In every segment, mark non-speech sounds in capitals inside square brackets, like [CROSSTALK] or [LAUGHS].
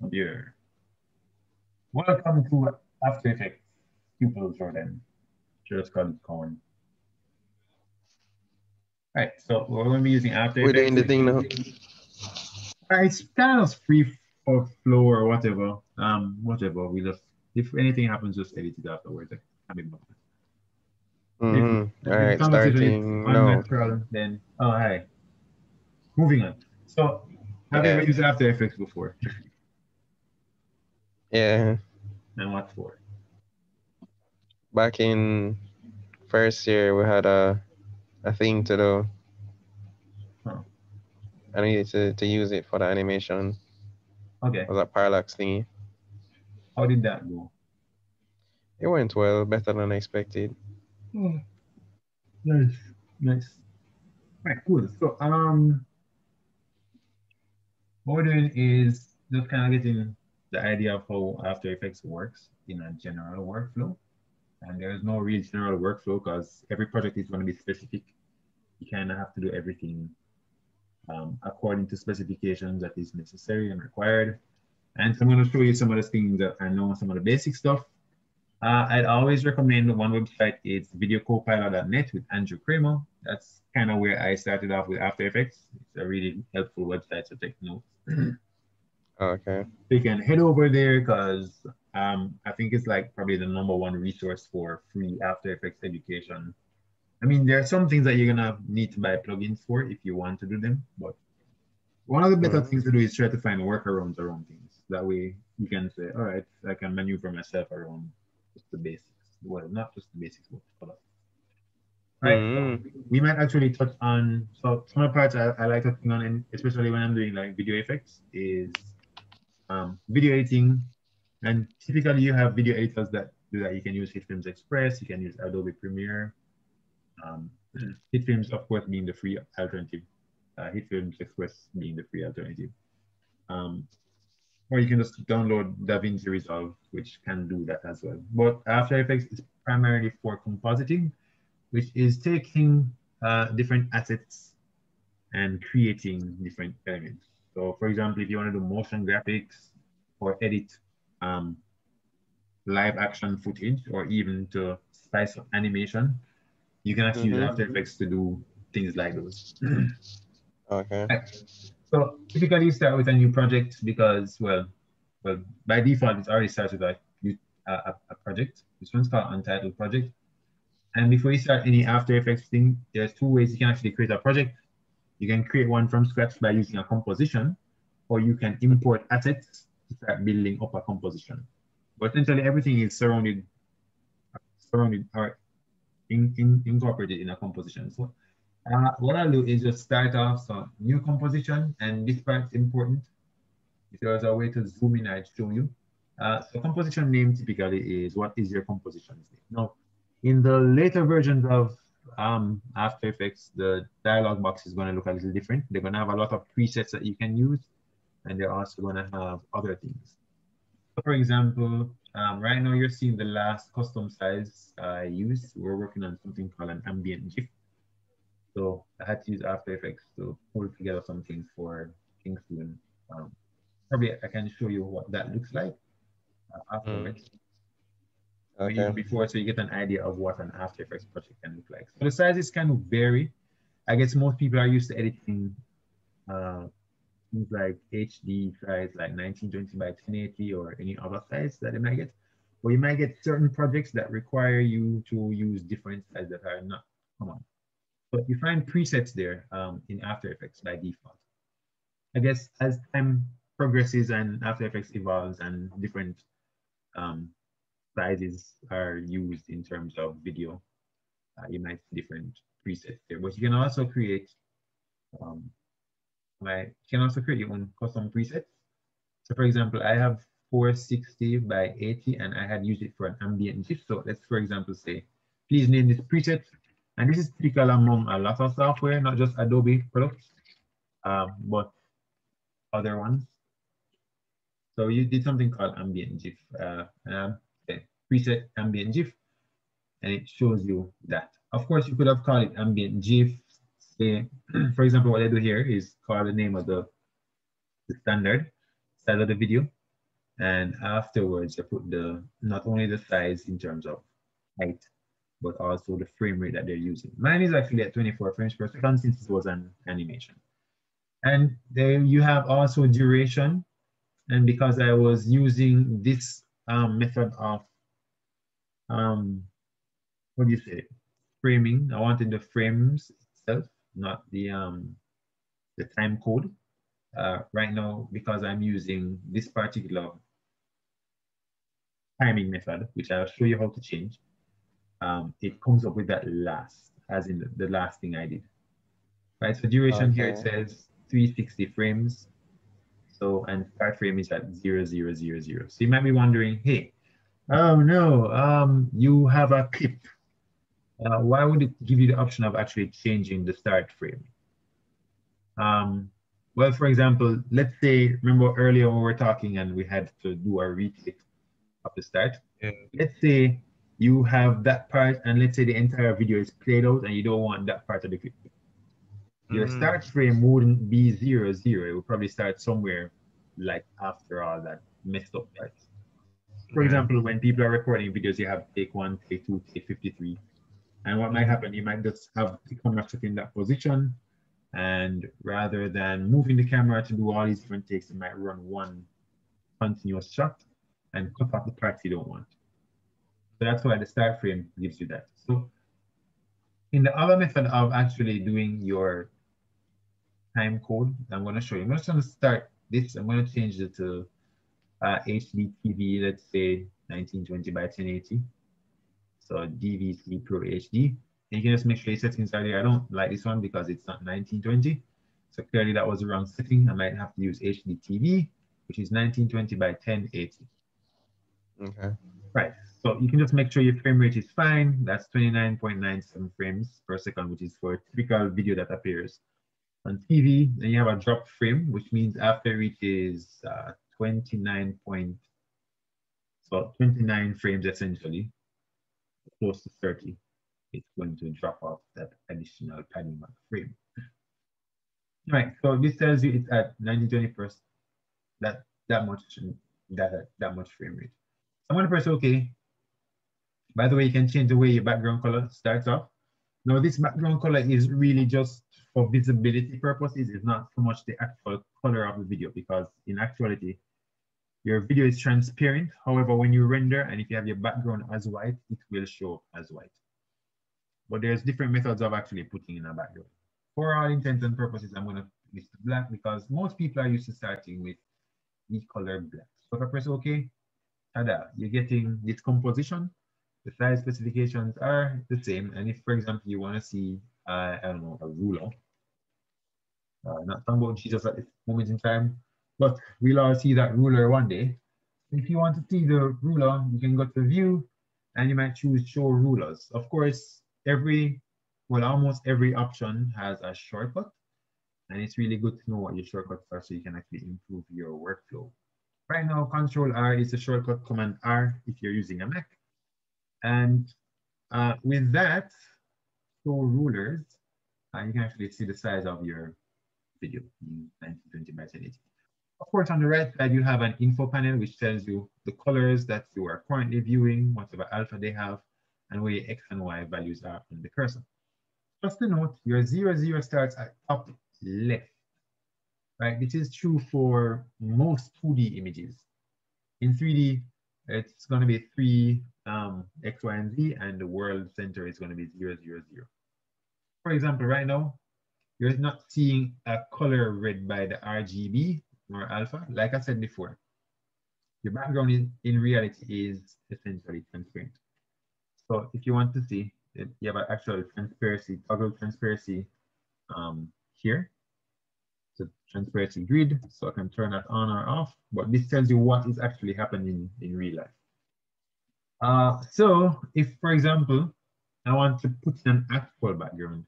computer. Welcome to After Effects Pupil Jordan. Just call it Cohen. All right, so we're going to be using After We're doing the thing now. It's kind of free for flow or whatever. Um, whatever. We just if anything happens, just edit it afterwards. I mean, Mhm. if All right, the conversation is starting unnatural, Then oh hi. Moving on. So have you Yeah. ever used After Effects before? [LAUGHS] Yeah, And what for? back in first year we had a a thing to do. Huh. I needed to, to use it for the animation. Okay. It was a parallax thingy. How did that go? It went well, better than I expected. Oh, nice, nice. All right, cool. So, um, what we're doing is just kind of getting the idea of how After Effects works in a general workflow. And there's no real general workflow because every project is going to be specific. You kind of have to do everything um, according to specifications that is necessary and required. And so I'm going to show you some of the things that I know, some of the basic stuff. Uh, I'd always recommend one website. It's videocopilot.net with Andrew Kramer. That's kind of where I started off with After Effects. It's a really helpful website to take notes. Okay. So you can head over there because um, I think it's like probably the number one resource for free After Effects education. I mean, there are some things that you're gonna need to buy plugins for if you want to do them, but one of the better things to do is try to find workarounds around things. That way you can say, all right, I can maneuver myself around just the basics. Well, not just the basics, but other. Right. so Mhm. we might actually touch on so some of the parts I, I like touching on, and especially when I'm doing like video effects, is um, video editing. And typically, you have video editors that do that. You can use HitFilms Express, you can use Adobe Premiere. Um, HitFilms, of course, being the free alternative. Uh, HitFilms Express being the free alternative. Um, or you can just download DaVinci Resolve, which can do that as well. But After Effects is primarily for compositing, which is taking uh, different assets and creating different elements. So for example, if you want to do motion graphics or edit um, live action footage or even to spice up animation, you can actually use Mhm. After Effects to do things like those. [CLEARS THROAT] Okay. So typically you start with a new project because, well, well, by default, it's already started with a, a, a project. This one's called Untitled Project. And before you start any After Effects thing, there's two ways you can actually create a project. You can create one from scratch by using a composition, or you can import assets to start building up a composition. But essentially everything is surrounded, surrounded or in, in, incorporated in a composition. So uh, what I'll do is just start off so new composition, and this part's important. If there's a way to zoom in, I'd show you. Uh, so composition name typically is what is your composition's name. Now, in the later versions of um, After Effects, the dialog box is going to look a little different. They're going to have a lot of presets that you can use, and they're also going to have other things. So for example, um, right now you're seeing the last custom size I used. We're working on something called an ambient GIF. So I had to use After Effects to pull together some things for Kingston. Um, probably I can show you what that looks like uh, afterwards. Maybe Okay. Before, so you get an idea of what an After Effects project can look like. So the sizes kind of vary. I guess most people are used to editing uh, things like HD size, like 1920 by 1080 or any other size that they might get. Or you might get certain projects that require you to use different sizes that are not common. But you find presets there um, in After Effects by default. I guess as time progresses and After Effects evolves and different um, sizes are used in terms of video, uh, you might see different presets there. But you can also create, um, you can also create your own custom presets. So for example, I have 460 by 80 and I had used it for an ambient GIF. So let's, for example, say, please name this preset. And this is typical among a lot of software, not just Adobe products, um, but other ones. So you did something called ambient GIF, uh, preset ambient GIF, and it shows you that. Of course, you could have called it ambient GIF. Say, [CLEARS THROAT] for example, what I do here is call the name of the, the standard style of the video. And afterwards, I put the not only the size in terms of height, but also the frame rate that they're using. Mine is actually at 24 frames per second since it was an animation. And then you have also duration. And because I was using this um, method of, um, what do you say, framing, I wanted the frames itself, not the, um, the time code. Uh, right now, because I'm using this particular timing method, which I'll show you how to change, um, it comes up with that last, as in the, the last thing I did. Right, so duration okay. here it says 360 frames. So, and start frame is at 0000. So you might be wondering, hey, oh no, um, you have a clip. Uh, why would it give you the option of actually changing the start frame? Um, well, for example, let's say, remember earlier when we were talking and we had to do a retake of the start. Yeah. Let's say you have that part and let's say the entire video is played out and you don't want that part of the clip. Your mm. start frame wouldn't be zero, zero. It would probably start somewhere like after all that messed up parts. For example, when people are recording videos, you have take one, take two, take 53. And what might happen, you might just have the camera set in that position. And rather than moving the camera to do all these different takes, you might run one continuous shot and cut off the parts you don't want. So that's why the start frame gives you that. So in the other method of actually doing your time code, I'm going to show you. I'm just going to start this. I'm going to change it to uh, HD TV, let's say 1920 by 1080. So DVC Pro HD. And you can just make sure your settings are there. I don't like this one because it's not 1920. So clearly that was the wrong setting. I might have to use HD TV, which is 1920 by 1080. Okay. Right. So you can just make sure your frame rate is fine. That's 29.97 frames per second, which is for a typical video that appears on TV. Then you have a drop frame, which means after it reaches uh, 29 point, so 29 frames essentially, close to 30, it's going to drop off that additional padding frame. All right, so this tells you it's at 1920 first, that that much that that much frame rate. So I'm gonna press OK. By the way, you can change the way your background color starts off. Now this background color is really just for visibility purposes. It's not so much the actual color of the video because in actuality, your video is transparent. However, when you render and if you have your background as white, it will show as white. But there's different methods of actually putting in a background. For all intents and purposes, I'm gonna list black because most people are used to starting with the color black. So if I press OK, tada, you're getting this composition. The size specifications are the same. And if, for example, you want to see, uh, I don't know, a ruler, uh, not talking about Jesus at this moment in time, but we'll all see that ruler one day. If you want to see the ruler, you can go to view and you might choose show rulers. Of course, every, well, almost every option has a shortcut. And it's really good to know what your shortcuts are so you can actually improve your workflow. Right now, Control R is a shortcut, Command R if you're using a Mac. And uh, with that, show rulers, uh, you can actually see the size of your video in 1920 by 1080. Of course, on the right side, you have an info panel, which tells you the colors that you are currently viewing, whatever alpha they have, and where your X and Y values are on the cursor. Just to note, your zero zero starts at top left right? This is true for most 2D images. In 3D, it's going to be 3 um, X, Y, and Z, and the world center is going to be 0, 0, 0. For example, right now, you're not seeing a color read by the RGB or alpha. Like I said before, your background in, in reality is essentially transparent. So if you want to see, you have an actual transparency, toggle transparency um, here the transparency grid, so I can turn that on or off, but this tells you what is actually happening in real life. Uh, so if, for example, I want to put an actual background,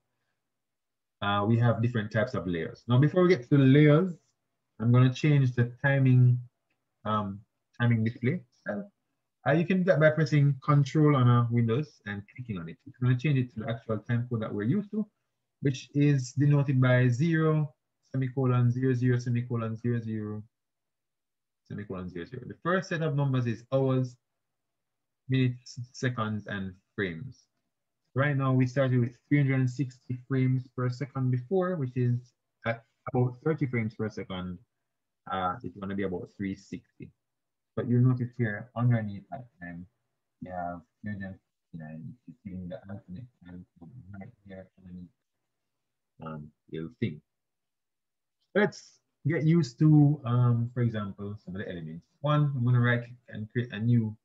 uh, we have different types of layers. Now, before we get to the layers, I'm going to change the timing um, timing display. Uh, you can do that by pressing Control on a Windows and clicking on it. It's going to change it to the actual time code that we're used to, which is denoted by zero, semicolon, zero, zero, semicolon, zero, zero, semicolon zero zero. The first set of numbers is hours, minutes, seconds, and frames. Right now we started with 360 frames per second before, which is at about 30 frames per second. Uh, it's gonna be about 360. But you'll notice here underneath that time, you have 359, you see the alternate time right here underneath um, you'll see. Let's get used to, um, for example, some of the elements. One, I'm gonna write and create a new,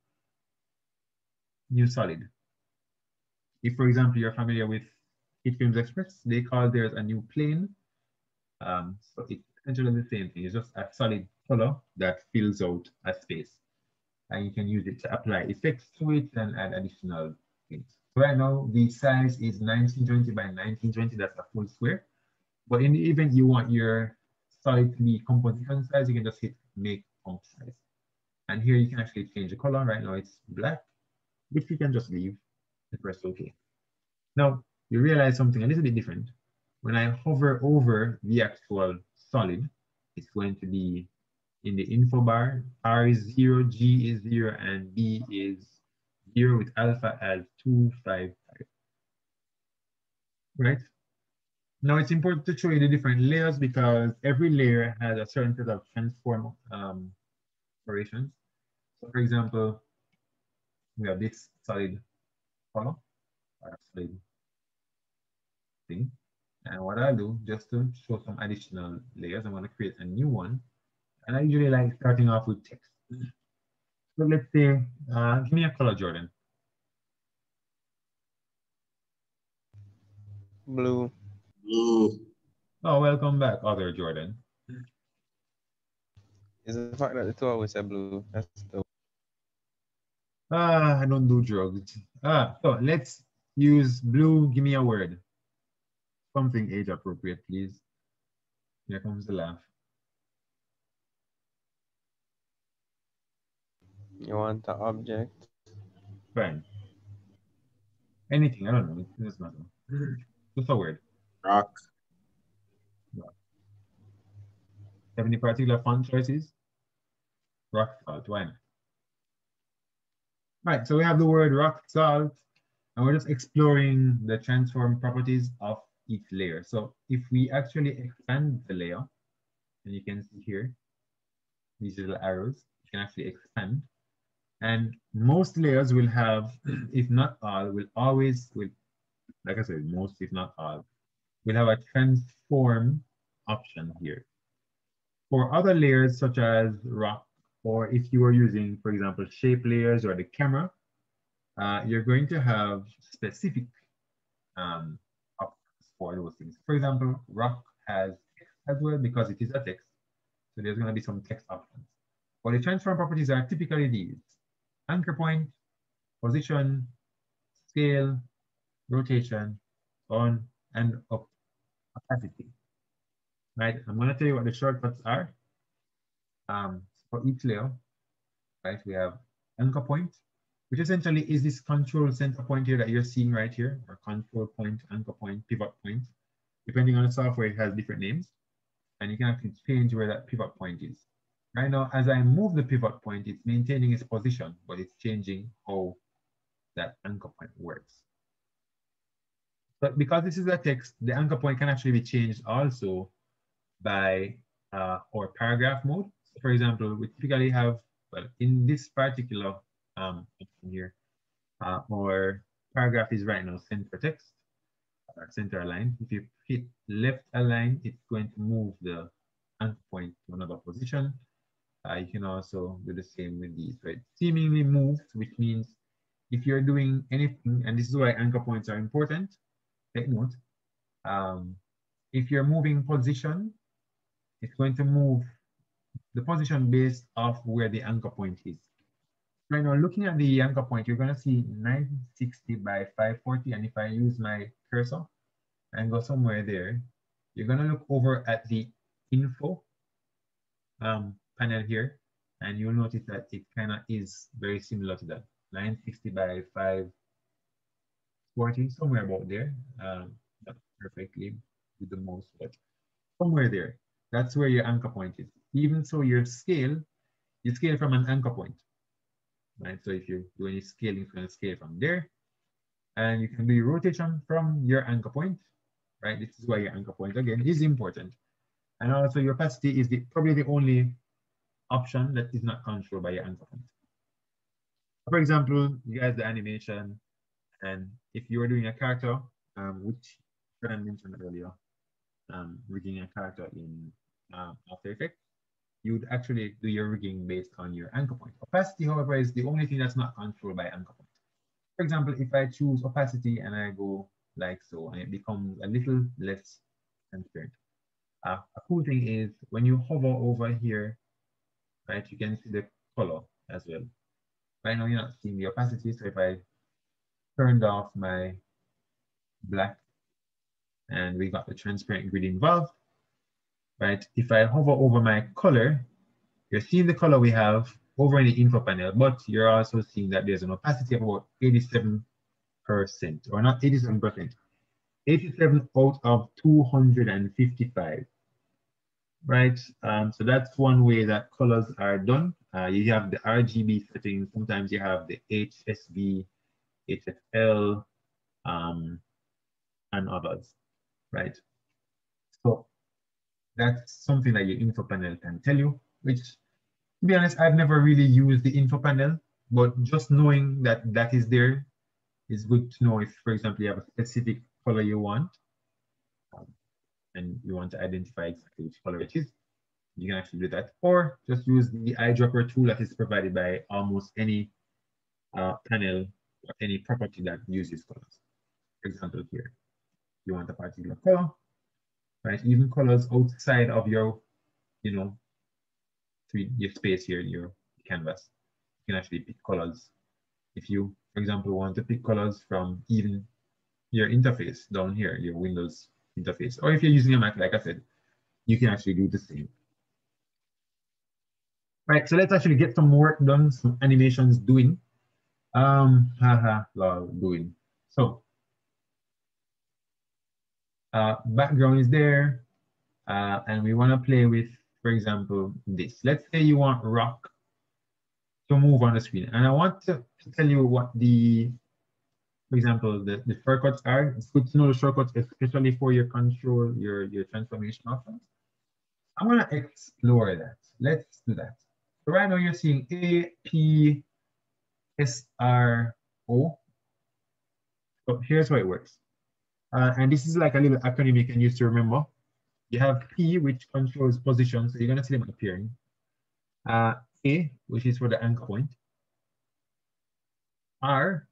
new solid. If, for example, you're familiar with HitFilms Express, they call theirs a new plane. Um, so it's essentially the same thing. It's just a solid color that fills out a space. And you can use it to apply effects to it and add additional things. So right now, the size is 1920 by 1920. That's a full square. But in the event you want your solid to be composition size, you can just hit make comp size. And here you can actually change the color. Right now it's black, which you can just leave and press OK. Now, you realize something a little bit different. When I hover over the actual solid, it's going to be in the info bar. R is zero, G is zero, and B is zero with alpha as two, five, five. Right? Now it's important to show you the different layers because every layer has a certain set of transform um, operations. So for example, we have this solid column or solid thing. And what I'll do, just to show some additional layers, I'm going to create a new one. And I usually like starting off with text. So let's say, uh, give me a color, Jordan. Blue. Blue. Oh, welcome back, other Jordan. Is the fact that the two always say blue. That's the Ah, I don't do drugs. Ah, so let's use blue. Give me a word. Something age appropriate, please. Here comes the laugh. you want the object. Fine. Anything, I don't know. It doesn't matter. [LAUGHS] Just a word. Rock. Have any particular font choices? Rock salt, why not? Right, so we have the word rock salt, and we're just exploring the transform properties of each layer. So if we actually expand the layer, and you can see here, these little arrows, you can actually expand. And most layers will have, [CLEARS THROAT] if not all, will always, will, like I said, most, if not all, will have a transform option here. For other layers such as rock, or if you are using, for example, shape layers or the camera, uh, you're going to have specific um, those things. For example, rock has text as well because it is a text. So there's going to be some text options. But the transform properties are typically these. Anchor point, position, scale, rotation, on and up opacity. Right, I'm going to tell you what the shortcuts are. Um, for each layer, right, we have anchor point, which essentially is this control center point here that you're seeing right here, or control point, anchor point, pivot point. Depending on the software, it has different names. And you can actually change where that pivot point is. Right now, as I move the pivot point, it's maintaining its position, but it's changing how that anchor point works. But because this is a text, the anchor point can actually be changed also by uh, our paragraph mode. So for example, we typically have, well, in this particular um, here, uh, our paragraph is right now center text, or center align. If you hit left align, it's going to move the anchor point to another position. Uh, you can also do the same with these, right? Seemingly moved, which means if you're doing anything, and this is why anchor points are important, take note. Um, if you're moving position, it's going to move the position based off where the anchor point is. Right now, looking at the anchor point, you're going to see 960 by 540. And if I use my cursor and go somewhere there, you're going to look over at the info um, panel here, and you'll notice that it kind of is very similar to that. 960 by 540, somewhere about there. Um, not perfectly with the most, but somewhere there. That's where your anchor point is. Even so, your scale you scale from an anchor point, right? So if you do any scaling, going to scale from there. And you can do your rotation from your anchor point, right? This is why your anchor point, again, is important. And also your opacity is the, probably the only option that is not controlled by your anchor point. For example, you guys the animation, and if you were doing a character, um, which I mentioned earlier, um, rigging a character in uh, After Effects, you would actually do your rigging based on your anchor point. Opacity, however, is the only thing that's not controlled by anchor point. For example, if I choose opacity and I go like so, and it becomes a little less transparent. Uh, a cool thing is when you hover over here, right, you can see the color as well. Right now you're not seeing the opacity, so if I turned off my black and we got the transparent grid involved, right? If I hover over my color, you're seeing the color we have over in the info panel, but you're also seeing that there's an opacity of about 87%, or not 87%, 87 out of 255, right? Um, so that's one way that colors are done. Uh, you have the RGB settings, sometimes you have the HSV, HSL, um, and others, right? That's something that your info panel can tell you, which to be honest, I've never really used the info panel, but just knowing that that is there is good to know if, for example, you have a specific color you want, um, and you want to identify exactly which color it is, you can actually do that. Or just use the eyedropper tool that is provided by almost any uh, panel or any property that uses colors. For example, here, you want a particular color, right? Even colors outside of your, you know, your space here, in your canvas. You can actually pick colors. If you, for example, want to pick colors from even your interface down here, your Windows interface, or if you're using a Mac, like I said, you can actually do the same. Right, so let's actually get some work done, some animations doing. Um, [LAUGHS] haha, lol, doing. So uh, background is there, uh, and we want to play with, for example, this. Let's say you want rock to move on the screen, and I want to, tell you what the, for example, the, the shortcuts are. It's good to know the shortcuts, especially for your control, your, your transformation options. I'm going to explore that. Let's do that. So right now you're seeing A, P, S, R, O. So here's how it works. Uh, and this is like a little acronym you can use to remember. You have P, which controls position, so you're gonna see them appearing. Uh, A, which is for the anchor point. R,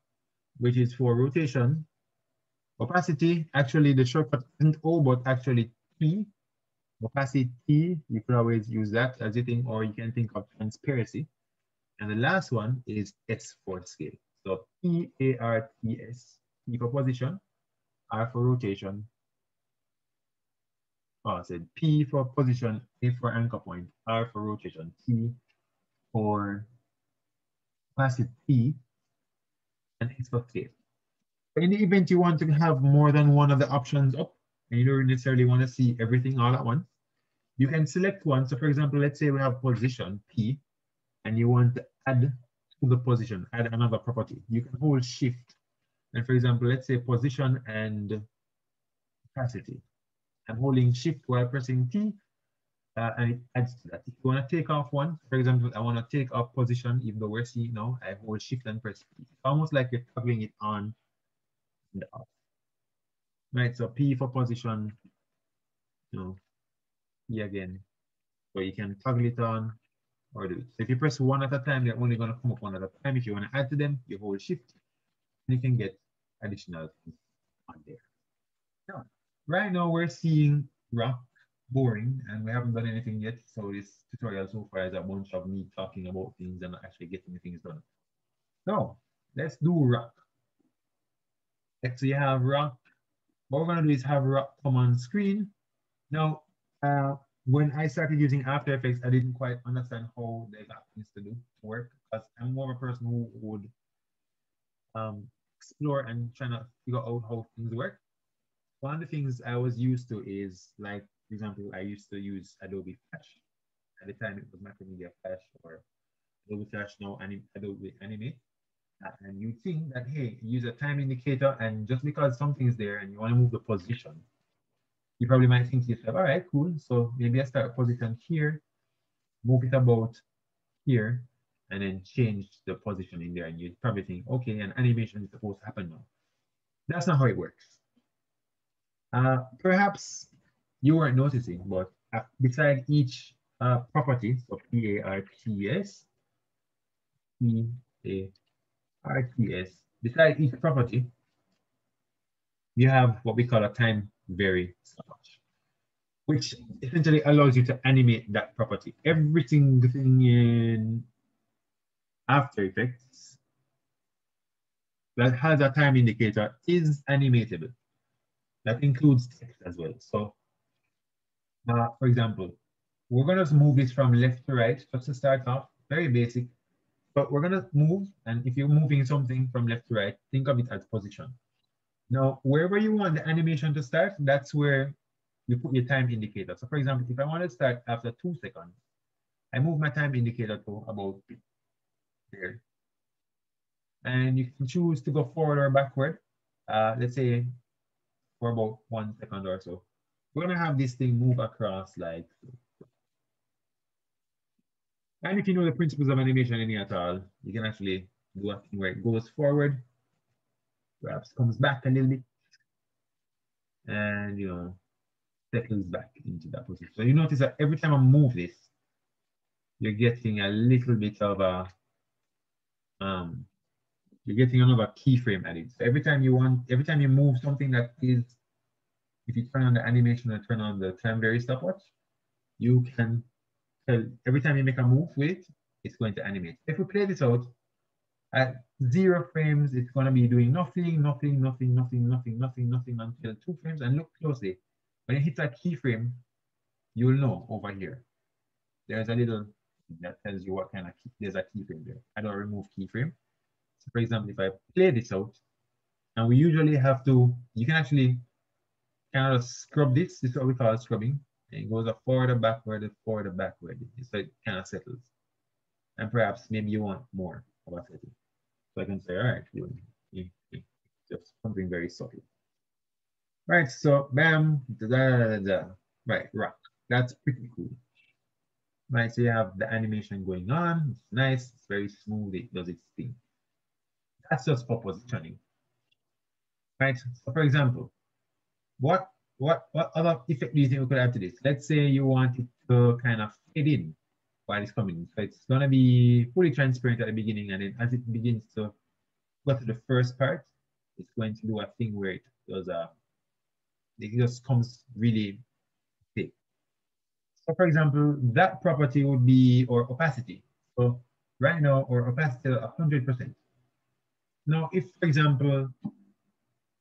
which is for rotation. Opacity, actually the shortcut isn't O, but actually T. Opacity, you could always use that as a thing, or you can think of transparency. And the last one is S for scale. So P A R T S, P for position, R for rotation. Oh, I said P for position, A for anchor point, R for rotation, T for passive P, and X for scale. In the event you want to have more than one of the options up, and you don't necessarily want to see everything all at once, you can select one. So for example, let's say we have position P, and you want to add to the position, add another property. You can hold shift and for example, let's say position and opacity. I'm holding shift while pressing T, uh, and it adds to that. If you want to take off one, for example, I want to take off position, even though we're seeing now, I hold shift and press P. It's almost like you're toggling it on and off. Right, so P for position, you know, P again. So you can toggle it on or do it. So if you press one at a time, they're only going to come up one at a time. If you want to add to them, you hold shift, and you can get additional things on there. Now, right now we're seeing rock boring and we haven't done anything yet. So this tutorial so far is a bunch of me talking about things and not actually getting things done. So let's do rock. So you have rock. What we're gonna do is have rock come on screen. Now, uh, when I started using After Effects, I didn't quite understand how the exact things to do to work because I'm more of a person who would um, explore and try to figure out how things work. One of the things I was used to is like, for example, I used to use Adobe Flash. At the time it was Macromedia Flash or Adobe Flash now anim, Adobe Animate. Uh, and you think that, hey, use a time indicator and just because something is there and you want to move the position, you probably might think to yourself, all right, cool. So maybe I start a position here, move it about here, and then change the position in there. And you probably think, okay, an animation is supposed to happen now. That's not how it works. Uh, perhaps you weren't noticing, but uh, beside each uh, property, so P-A-R-T-S, P-A-R-T-S, beside each property, you have what we call a time vary which essentially allows you to animate that property. Everything thing in After Effects that has a time indicator is animatable. That includes text as well. So, uh, for example, we're going to move this from left to right just to start off, very basic. But we're going to move, and if you're moving something from left to right, think of it as position. Now, wherever you want the animation to start, that's where you put your time indicator. So for example, if I want to start after two seconds, I move my time indicator to about And you can choose to go forward or backward. Uh, let's say for about one second or so. We're gonna have this thing move across like. And if you know the principles of animation any at all, you can actually do a thing where it goes forward, perhaps comes back a little bit, and you know, settles back into that position. So you notice that every time I move this, you're getting a little bit of a um, you're getting another keyframe added. So every time you want, every time you move something that is, if you turn on the animation and turn on the time vary stopwatch, you can tell every time you make a move with it, it's going to animate. If we play this out, at zero frames, it's going to be doing nothing, nothing, nothing, nothing, nothing, nothing, nothing until two frames. And look closely. When it hits that keyframe, you'll know over here. There's a little that tells you what kind of key, there's a keyframe there. I don't remove keyframe. So for example, if I play this out, and we usually have to, you can actually kind of scrub this. This is what we call scrubbing. And it goes a forward backward, forward backward. So it kind of settles. And perhaps maybe you want more of a setting. So I can say, all right, you just something very subtle. Right, so bam, da, da, da, da. right, rock. That's pretty cool. Right, so you have the animation going on. It's nice, it's very smooth, it does its thing. That's just for positioning. Right, so for example, what what what other effect do you think we could add to this? Let's say you want it to kind of fade in while it's coming. So it's gonna be fully transparent at the beginning, and then as it begins to go to the first part, it's going to do a thing where it does a it just comes really. So for example, that property would be or opacity. So right now, our opacity is 100%. Now, if for example,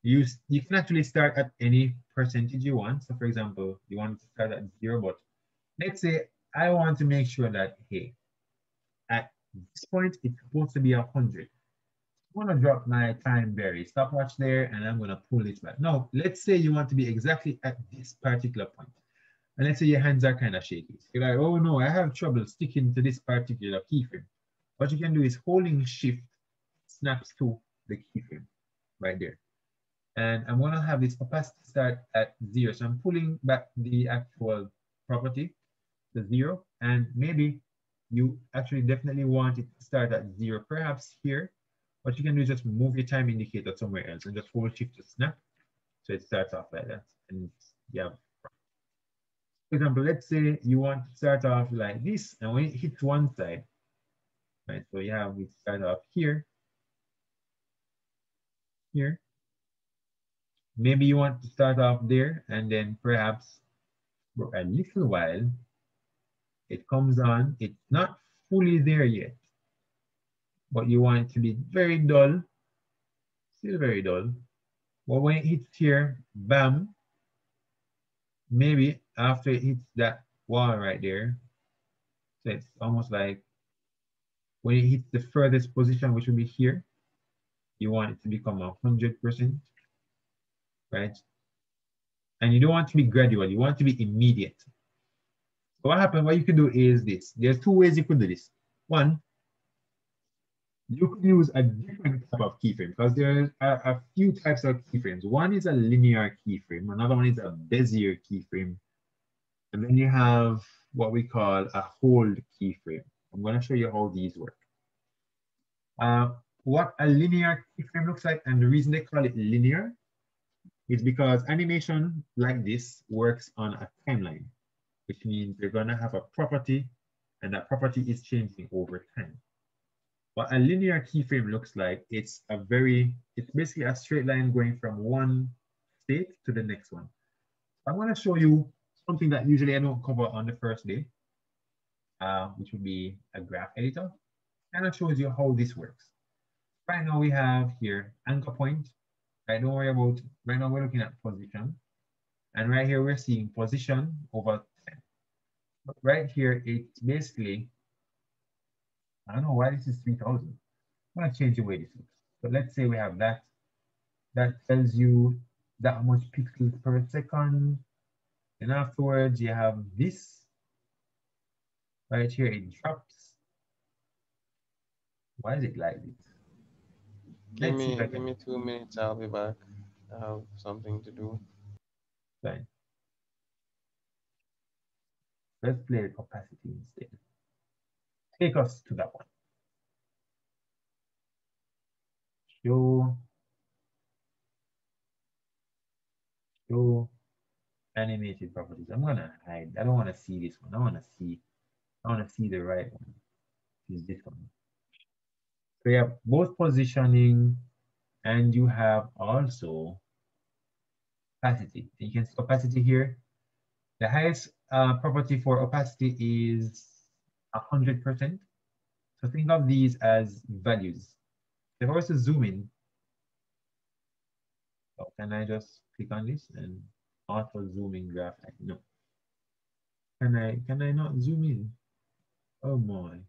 you, you can actually start at any percentage you want. So for example, you want to start at zero, but let's say I want to make sure that, hey, at this point, it's supposed to be 100. I'm gonna drop my time vary stopwatch there and I'm gonna pull it back. Now, let's say you want to be exactly at this particular point. And let's say your hands are kind of shaky. You're like, oh no, I have trouble sticking to this particular keyframe. What you can do is holding shift snaps to the keyframe right there. And I'm gonna have this opacity start at zero. So I'm pulling back the actual property to zero. And maybe you actually definitely want it to start at zero, perhaps here what you can do is just move your time indicator somewhere else and just hold shift to snap. So it starts off like that. And yeah. For example, let's say you want to start off like this, and when it hits one side, right? So yeah, we start off here, here. Maybe you want to start off there, and then perhaps for a little while, it comes on. It's not fully there yet but you want it to be very dull, still very dull. But when it hits here, bam, maybe after it hits that wall right there, so it's almost like when it hits the furthest position, which will be here, you want it to become a 100%, right? And you don't want to be gradual, you want to be immediate. So what happened, what you can do is this. There's two ways you could do this. One, you could use a different type of keyframe because there are a few types of keyframes. One is a linear keyframe, another one is a Bezier keyframe, and then you have what we call a hold keyframe. I'm going to show you how these work. Uh, what a linear keyframe looks like, and the reason they call it linear is because animation like this works on a timeline, which means you're going to have a property, and that property is changing over time. What a linear keyframe looks like, it's a very, it's basically a straight line going from one state to the next one. I'm going to show you something that usually I don't cover on the first day, uh, which would be a graph editor. And it shows you how this works. Right now we have here anchor point. Right, don't worry about, right now we're looking at position. And right here we're seeing position over time. But right here, it's basically I don't know why this is 3000. I'm gonna change the way this looks. But let's say we have that. That tells you that much pixels per second. And afterwards you have this. Right here it drops. Why is it like this? Give me, give me two minutes, I'll be back. I have something to do. Fine. Let's play the opacity instead take us to that one. Show, show animated properties. I'm gonna hide. I don't want to see this one. I want to see. I want to see the right one. Is this one? So you have both positioning, and you have also opacity. You can see opacity here. The highest uh, property for opacity is 100%. So think of these as values. If I was to zoom in, oh, can I just click on this and auto zooming graph? No. Can I, can I not zoom in? Oh my.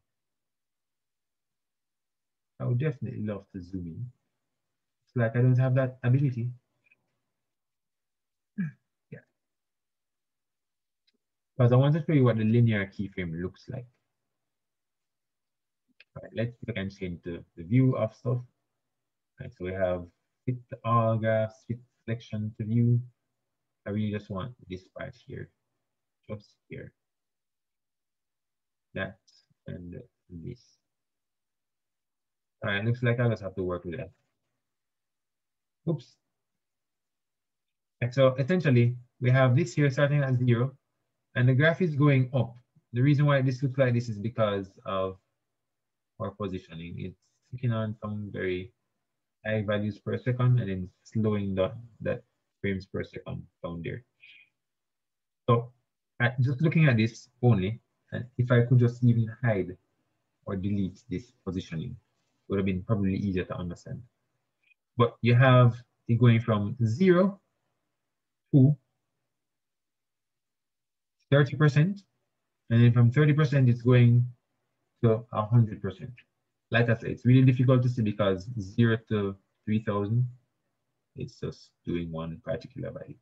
I would definitely love to zoom in. It's like I don't have that ability. [CLEARS THROAT] yeah. Because I want to show you what the linear keyframe looks like. Right, let's look and change the, the view of stuff. Right, so we have fit all graphs, fit selection to view. I really just want this part here, just here. That and this. All right, looks like I just have to work with that. Oops. And so essentially, we have this here starting at zero, and the graph is going up. The reason why this looks like this is because of our positioning. It's taking on some very high values per second and then slowing down that frames per second down there. So uh, just looking at this only, and if I could just even hide or delete this positioning, would have been probably easier to understand. But you have it going from zero to 30%, and then from 30%, it's going to 100%. Like I said, it's really difficult to see because 0 to 3000, it's just doing one particular value.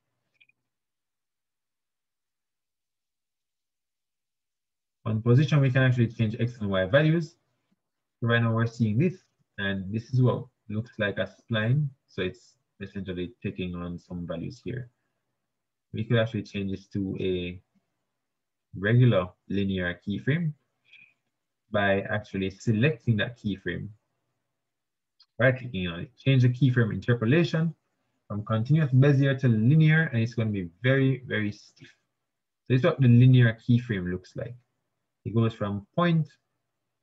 On position, we can actually change x and y values. Right now we're seeing this, and this is what looks like a spline. So it's essentially taking on some values here. We could actually change this to a regular linear keyframe by actually selecting that keyframe, right clicking on it. Change the keyframe interpolation from continuous Bezier to linear, and it's going to be very, very stiff. So this is what the linear keyframe looks like. It goes from point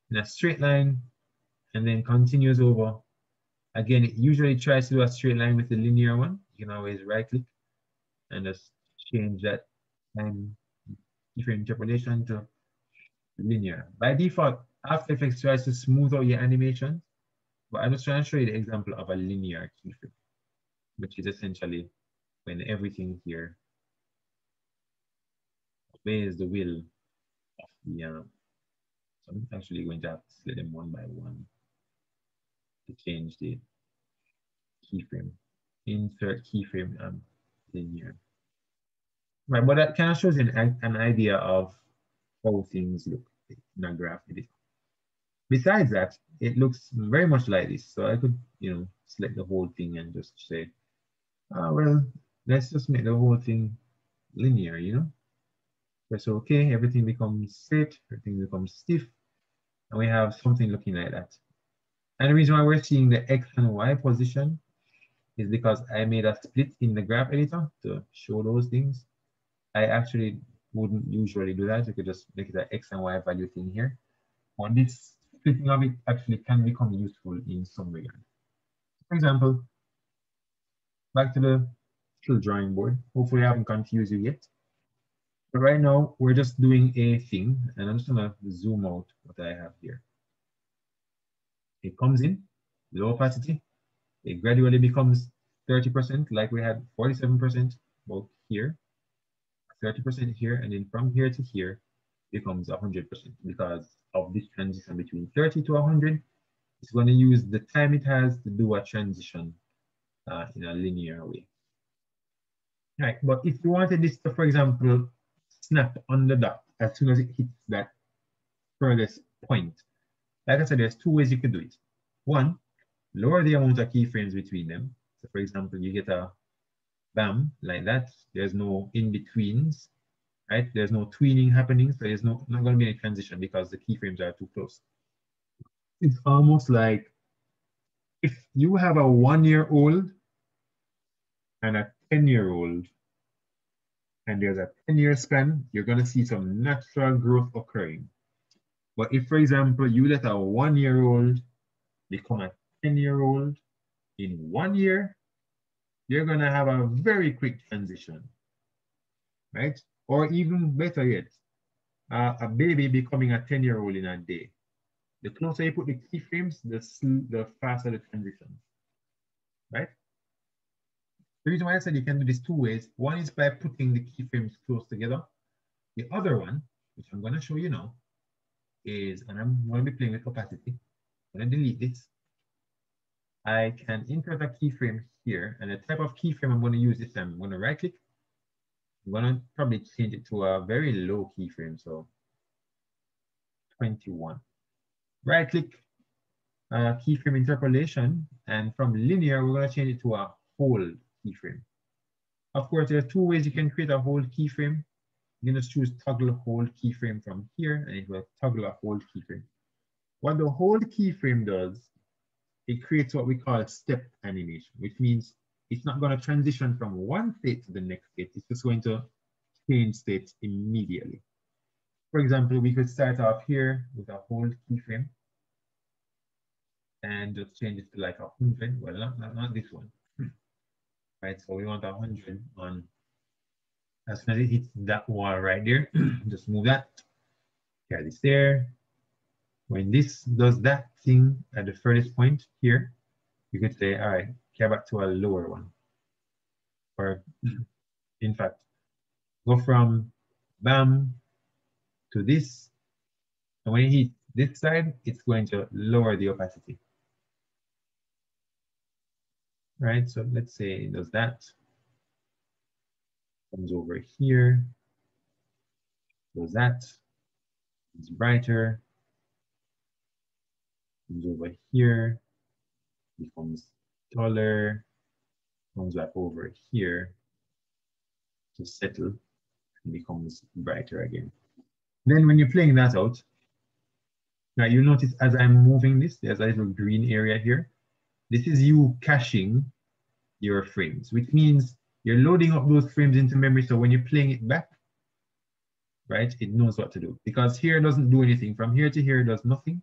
in a straight line and then continues over. Again, it usually tries to do a straight line with the linear one. You can always right click and just change that time keyframe interpolation to linear. By default, After Effects tries to smooth out your animation, but I'm just trying to show you the example of a linear keyframe, which is essentially when everything here obeys the will of the, um, so I'm actually going to have to select them one by one to change the keyframe. Insert keyframe um, linear. Right, but that kind of shows an, an idea of how things look in a graph. Besides that, it looks very much like this. So I could, you know, select the whole thing and just say, oh, well, let's just make the whole thing linear, you know? Press OK, everything becomes straight, everything becomes stiff, and we have something looking like that. And the reason why we're seeing the X and Y position is because I made a split in the graph editor to show those things. I actually wouldn't usually do that. You could just make an X and Y value thing here. But this splitting of it actually can become useful in some regard. For example, back to the drawing board. Hopefully I haven't confused you yet. But right now we're just doing a thing and I'm just gonna zoom out what I have here. It comes in, low opacity, it gradually becomes 30% like we had 47% both here, 30% here, and then from here to here becomes 100% because of this transition between 30 to 100. It's going to use the time it has to do a transition uh, in a linear way. Right, but if you wanted this to, for example, snap on the dot as soon as it hits that furthest point, like I said, there's two ways you could do it. One, lower the amount of keyframes between them. So for example, you get a bam like that. There's no in-betweens, right? There's no tweening happening. So there's no, not gonna be any transition because the keyframes are too close. It's almost like if you have a one-year-old and a 10-year-old, and there's a 10-year span, you're gonna see some natural growth occurring. But if, for example, you let a one-year-old become a 10-year-old in one year, you're gonna have a very quick transition, right? Or even better yet, uh, a baby becoming a 10-year-old in a day. The closer you put the keyframes, the, the faster the transition, right? The reason why I said you can do this two ways, one is by putting the keyframes close together. The other one, which I'm gonna show you now, is, and I'm gonna be playing with opacity. I'm gonna delete this. I can insert a keyframe here, and the type of keyframe I'm gonna use time, I'm gonna right click. I'm gonna probably change it to a very low keyframe, so 21. Right click, uh, keyframe interpolation, and from linear, we're gonna change it to a hold keyframe. Of course, there are two ways you can create a hold keyframe. You can just choose toggle hold keyframe from here, and it will toggle a hold keyframe. What the hold keyframe does, it creates what we call a step animation, which means it's not going to transition from one state to the next state. It's just going to change states immediately. For example, we could start off here with a hold keyframe and just change it to like a 100. Well, not, not, not this one right? So we want 100 on, as soon as it hits that wall right there, [CLEARS THROAT] just move that, carry this there. When this does that thing at the furthest point here, you could say, all right, carry back to a lower one. Or [CLEARS THROAT] in fact, go from bam to this. And when it hits this side, it's going to lower the opacity right? So let's say it does that. Comes over here, does that. It's brighter. Comes over here, becomes taller. Comes back over here to settle and becomes brighter again. Then when you're playing that out, now you notice as I'm moving this, there's a little green area here. This is you caching your frames, which means you're loading up those frames into memory. So when you're playing it back, right, it knows what to do. Because here it doesn't do anything. From here to here, it does nothing.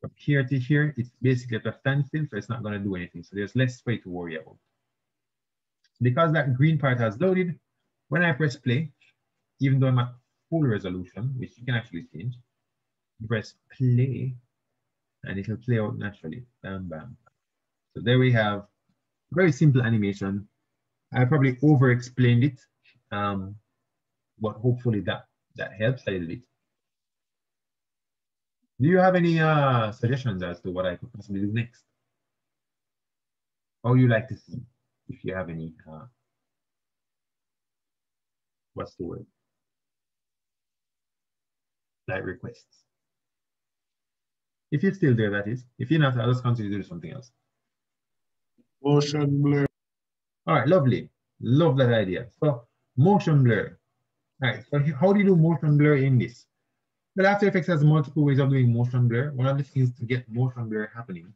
From here to here, it's basically at a standstill, so it's not going to do anything. So there's less way to worry about. Because that green part has loaded, when I press play, even though I'm at full resolution, which you can actually change, press play, and it'll play out naturally. Bam, bam. So there we have very simple animation. I probably over-explained it, um, but hopefully that, that helps a little bit. Do you have any uh, suggestions as to what I could possibly do next? Or you like to see, if you have any, uh, what's the word? Like requests. If you're still there, that is. If you're not, I'll just continue to do something else. Motion blur. All right, lovely. Love that idea. So motion blur. All right, so how do you do motion blur in this? Well, After Effects has multiple ways of doing motion blur. One of the things to get motion blur happening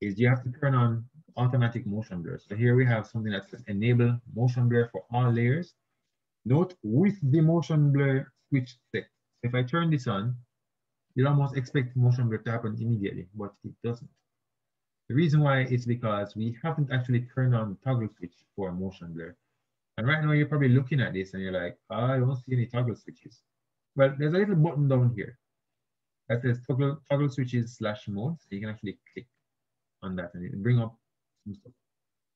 is you have to turn on automatic motion blur. So here we have something that says enable motion blur for all layers. Note with the motion blur switch set. If I turn this on, you'd almost expect motion blur to happen immediately, but it doesn't. The reason why is because we haven't actually turned on the toggle switch for motion blur. And right now you're probably looking at this and you're like, oh, I don't see any toggle switches. Well, there's a little button down here that says toggle, toggle switches slash mode. So you can actually click on that and it bring up some stuff.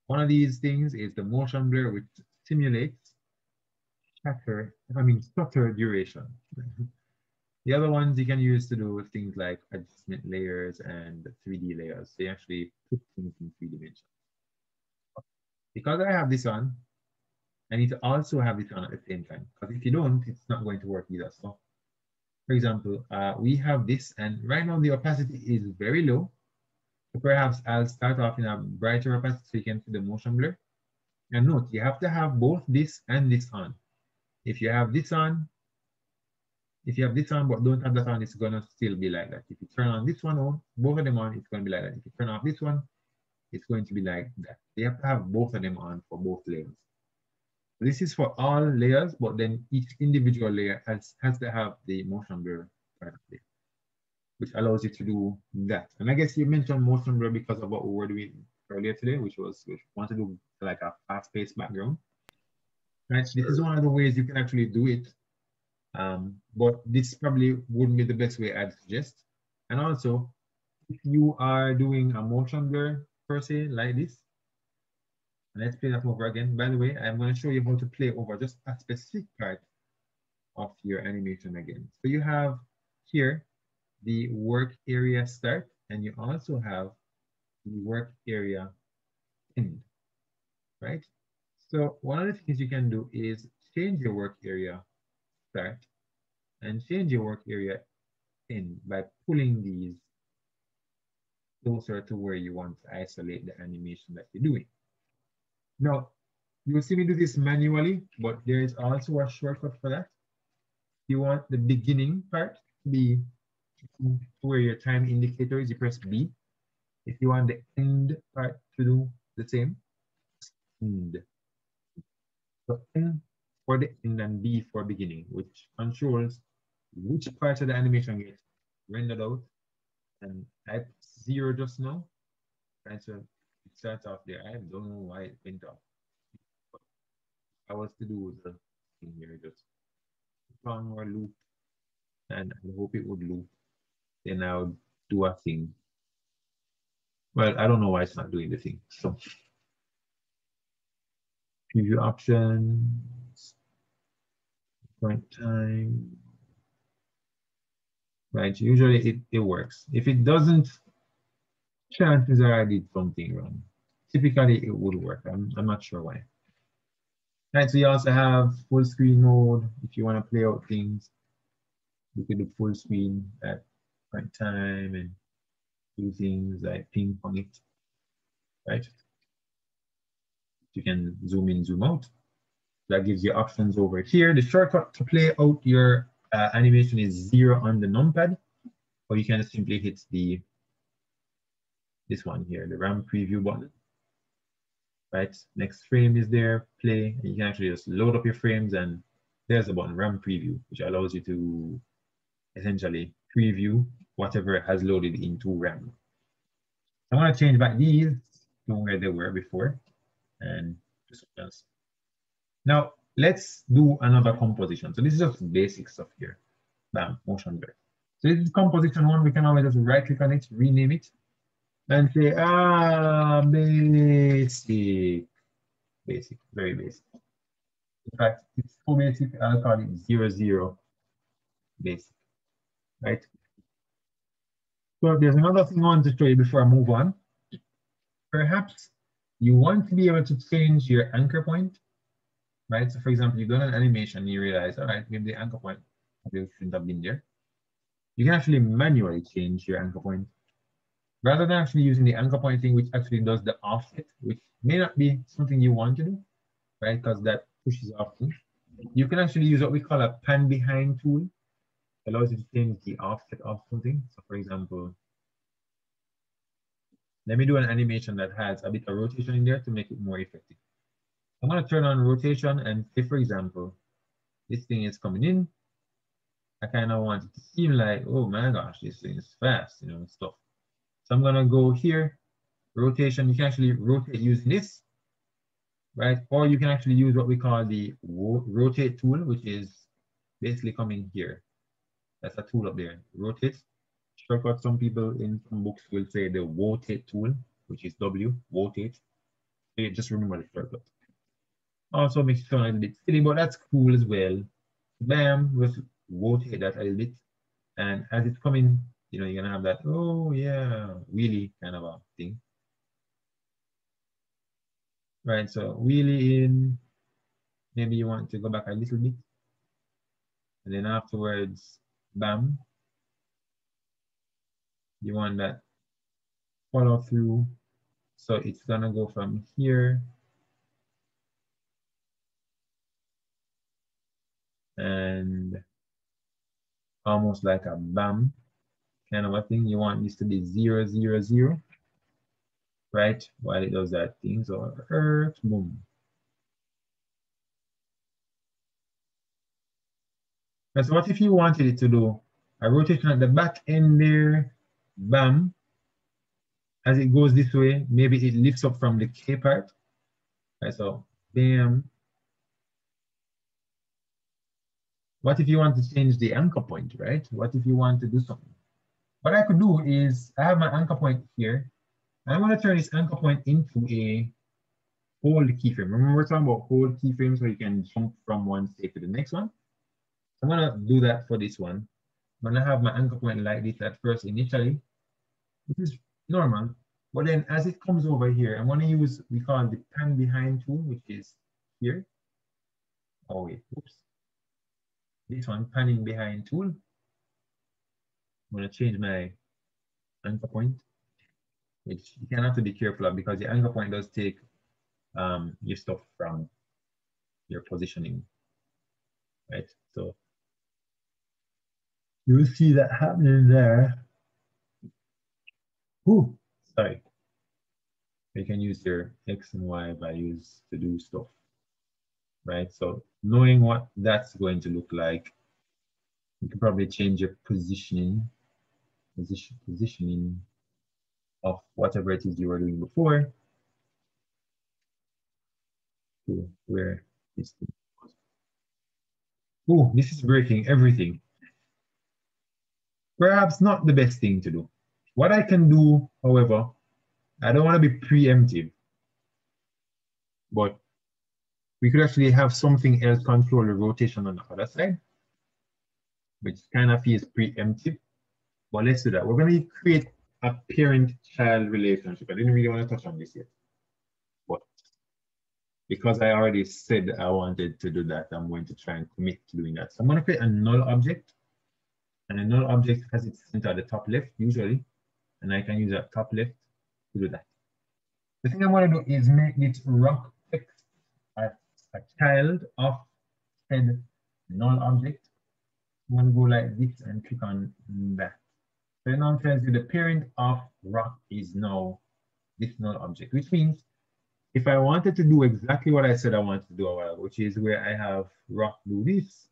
One of these things is the motion blur, which simulates chatter, I mean stutter duration. [LAUGHS] the other ones you can use to do things like adjustment layers and 3D layers. They actually put things in three dimensions. Because I have this on, I need to also have this on at the same time. Because if you don't, it's not going to work either. So for example, uh, we have this and right now the opacity is very low. So perhaps I'll start off in a brighter opacity so you can see the motion blur. And note, you have to have both this and this on. If you have this on, if you have this on but don't have that on, it's gonna still be like that. If you turn on this one on, both of them on, it's gonna be like that. If you turn off this one, it's going to be like that. You have to have both of them on for both layers. This is for all layers, but then each individual layer has, has to have the motion blur which allows you to do that. And I guess you mentioned motion blur because of what we were doing earlier today, which was which want to do like a fast-paced background. Right. This is one of the ways you can actually do it. Um, but this probably wouldn't be the best way I'd suggest. And also, if you are doing a motion blur per se like this, let's play that over again. By the way, I'm going to show you how to play over just a specific part of your animation again. So you have here the work area start, and you also have the work area end, right? So one of the things you can do is change your work area start and change your work area in by pulling these closer to where you want to isolate the animation that you're doing. Now, you will see me do this manually, but there is also a shortcut for that. If you want the beginning part to be where your time indicator is, you press B. If you want the end part to do the same, end. So N for the end and B for beginning, which controls which part of the animation gets rendered out. And I zero just now, And So it starts off there. I don't know why it went off. I was to do the thing here, just one more loop, and I hope it would loop. Then I would do a thing. Well, I don't know why it's not doing the thing. So preview options, point time. Right, usually it, it works. If it doesn't, chances are I did something wrong. Typically it would work. I'm, I'm not sure why. Right, so you also have full screen mode if you want to play out things. You can do full screen at right time and do things like ping pong it, right? You can zoom in, zoom out. That gives you options over here. The shortcut to play out your uh, animation is zero on the numpad, or you can simply hit the this one here, the RAM preview button. Right, next frame is there, play, and you can actually just load up your frames and there's the button, RAM preview, which allows you to essentially preview whatever has loaded into RAM. I'm gonna change back these to where they were before and just else. Now, let's do another composition. So this is just basic stuff here. Bam, motion blur. So this is composition one. We can always just right click on it, rename it, and say, ah, basic. Basic, very basic. In fact, it's so basic, I'll call it zero, zero basic, right? So there's another thing I want to show you before I move on. Perhaps you want to be able to change your anchor point, right? So for example, you've done an animation, you realize, all right, maybe the anchor point shouldn't have been there. you can actually manually change your anchor point. Rather than actually using the anchor point thing, which actually does the offset, which may not be something you want to do, right? Because that pushes off things. You can actually use what we call a pan behind tool. It allows you to change the offset of something. So for example, let me do an animation that has a bit of rotation in there to make it more effective. I'm gonna turn on rotation and say, for example, this thing is coming in. I kind of want it to seem like, oh my gosh, this thing is fast, you know, and stuff. So I'm gonna go here, rotation. You can actually rotate using this, right? Or you can actually use what we call the rotate tool, which is basically coming here. That's a tool up there, rotate. Shortcut, some people in some books will say the rotate tool, which is W, rotate. Just remember the shortcut. Also makes it sound a bit silly, but that's cool as well. Bam, with rotate that a little bit. And as it's coming, you know, you're gonna have that, oh yeah, really kind of a thing. Right, so wheelie in, maybe you want to go back a little bit. And then afterwards, bam. You want that follow through. So it's gonna go from here and almost like a bam kind of a thing. You want this to be zero, zero, zero, right? While it does that thing, so earth, boom. That's what if you wanted it to do a rotation at the back end there, bam. As it goes this way, maybe it lifts up from the K part. Right, so bam, What if you want to change the anchor point, right? What if you want to do something? What I could do is I have my anchor point here. I'm to turn this anchor point into a hold keyframe. Remember we're talking about hold keyframes where you can jump from one state to the next one. I'm going to do that for this one. I'm to have my anchor point like this at first initially, which is normal. But then as it comes over here, I'm to use, we call it the pan behind tool, which is here. Oh wait, oops this one panning behind tool. I'm gonna change my anchor point, which you can have to be careful of because the anchor point does take um, your stuff from your positioning, right? So you will see that happening there. Ooh, sorry. You can use your X and Y values to do stuff right? So knowing what that's going to look like, you can probably change your positioning, position, positioning of whatever it is you were doing before to where this thing was. Oh, this is breaking everything. Perhaps not the best thing to do. What I can do, however, I don't want to be preemptive, but we could actually have something else control the rotation on the other side, which kind of feels preemptive. But let's do that. We're going to create a parent-child relationship. I didn't really want to touch on this yet, but because I already said I wanted to do that, I'm going to try and commit to doing that. So I'm going to create a null object, and a null object has its center at the top left usually, and I can use that top left to do that. The thing I'm going to do is make it rock text at a child of said null object. To go like this and click on that. So it now tells you the parent of rock is now this null object, which means if I wanted to do exactly what I said I wanted to do a while, ago, which is where I have rock do this,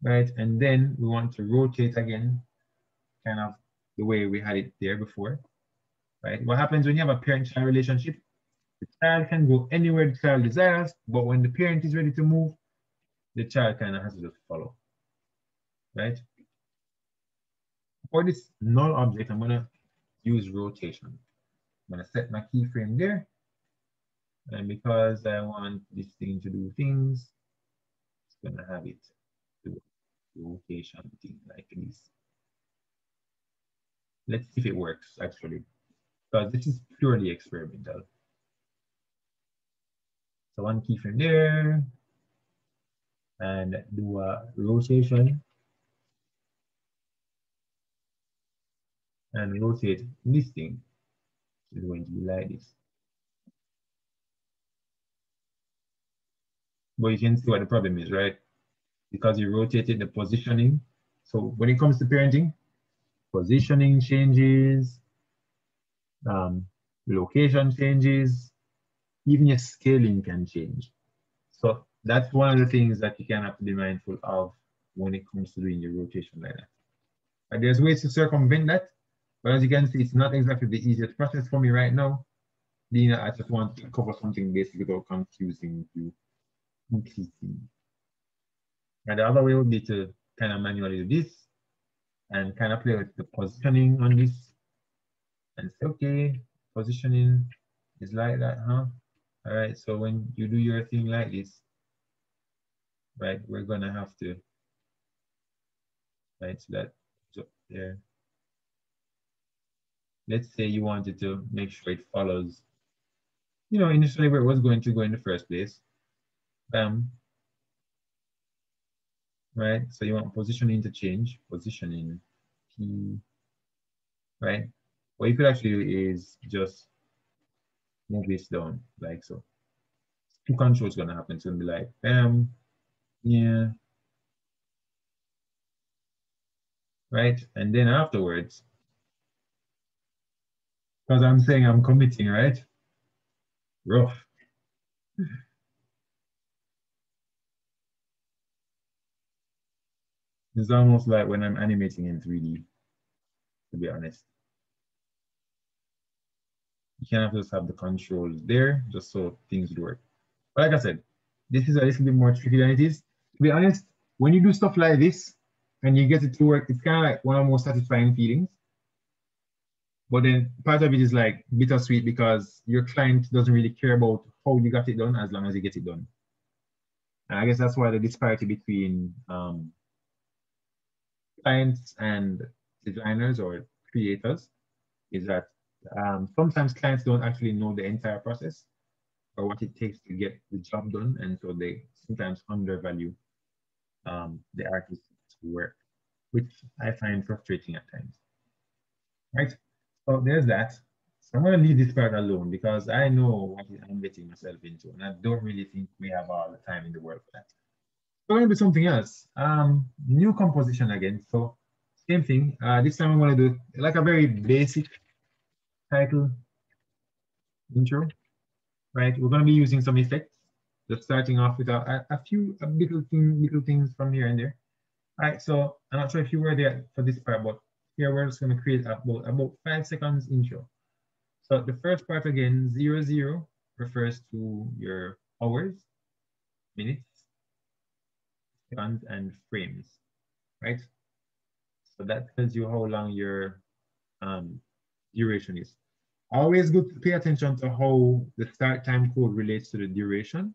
right? And then we want to rotate again, kind of the way we had it there before, right? What happens when you have a parent-child relationship? The child can go anywhere the child desires, but when the parent is ready to move, the child kind of has to just follow, right? For this null object, I'm gonna use rotation. I'm gonna set my keyframe there. And because I want this thing to do things, it's gonna have it do rotation thing like this. Let's see if it works actually, because this is purely experimental. So one keyframe there and do a rotation. and rotate this thing, is going to be like this. But you can see what the problem is, right? Because you rotated the positioning. So when it comes to parenting, positioning changes, um, location changes, even your scaling can change. So that's one of the things that you can have to be mindful of when it comes to doing your rotation like that. And there's ways to circumvent that, but as you can see, it's not exactly the easiest process for me right now, being I just want to cover something basic without confusing you completely. And the other way would be to kind of manually do this and kind of play with the positioning on this and say, okay, positioning is like that, huh? All right, so when you do your thing like this, right, we're gonna have to, right, so that up there. Let's say you wanted to make sure it follows, you know, initially where it was going to go in the first place. Bam. Right, so you want position to change, positioning P, right? What you could actually do is just move this down like so. Two controls gonna happen. It's gonna be like um yeah, right? And then afterwards, because I'm saying I'm committing, right? Rough. It's almost like when I'm animating in 3D, to be honest. You can have just have the controls there just so things would work. But like I said, this is a little bit more tricky than it is. To be honest, when you do stuff like this and you get it to work, it's kind of like one of the most satisfying feelings. But then part of it is like bittersweet because your client doesn't really care about how you got it done as long as you get it done. And I guess that's why the disparity between um, clients and designers or creators is that um, sometimes clients don't actually know the entire process or what it takes to get the job done. And so they sometimes undervalue um, the artist's work, which I find frustrating at times. Right, so there's that. So I'm gonna leave this part alone because I know what I'm getting myself into and I don't really think we have all the time in the world for that. So I'm gonna do something else. Um, new composition again. So same thing. Uh, this time I'm gonna do like a very basic title intro, right? We're gonna be using some effects, just starting off with a, a, few a little, thing, little things from here and there. All right, so I'm not sure if you were there for this part, but here we're just gonna create about, about five seconds intro. So the first part again, zero, zero refers to your hours, minutes, seconds, and frames, right? So that tells you how long your um, duration is. Always good to pay attention to how the start time code relates to the duration.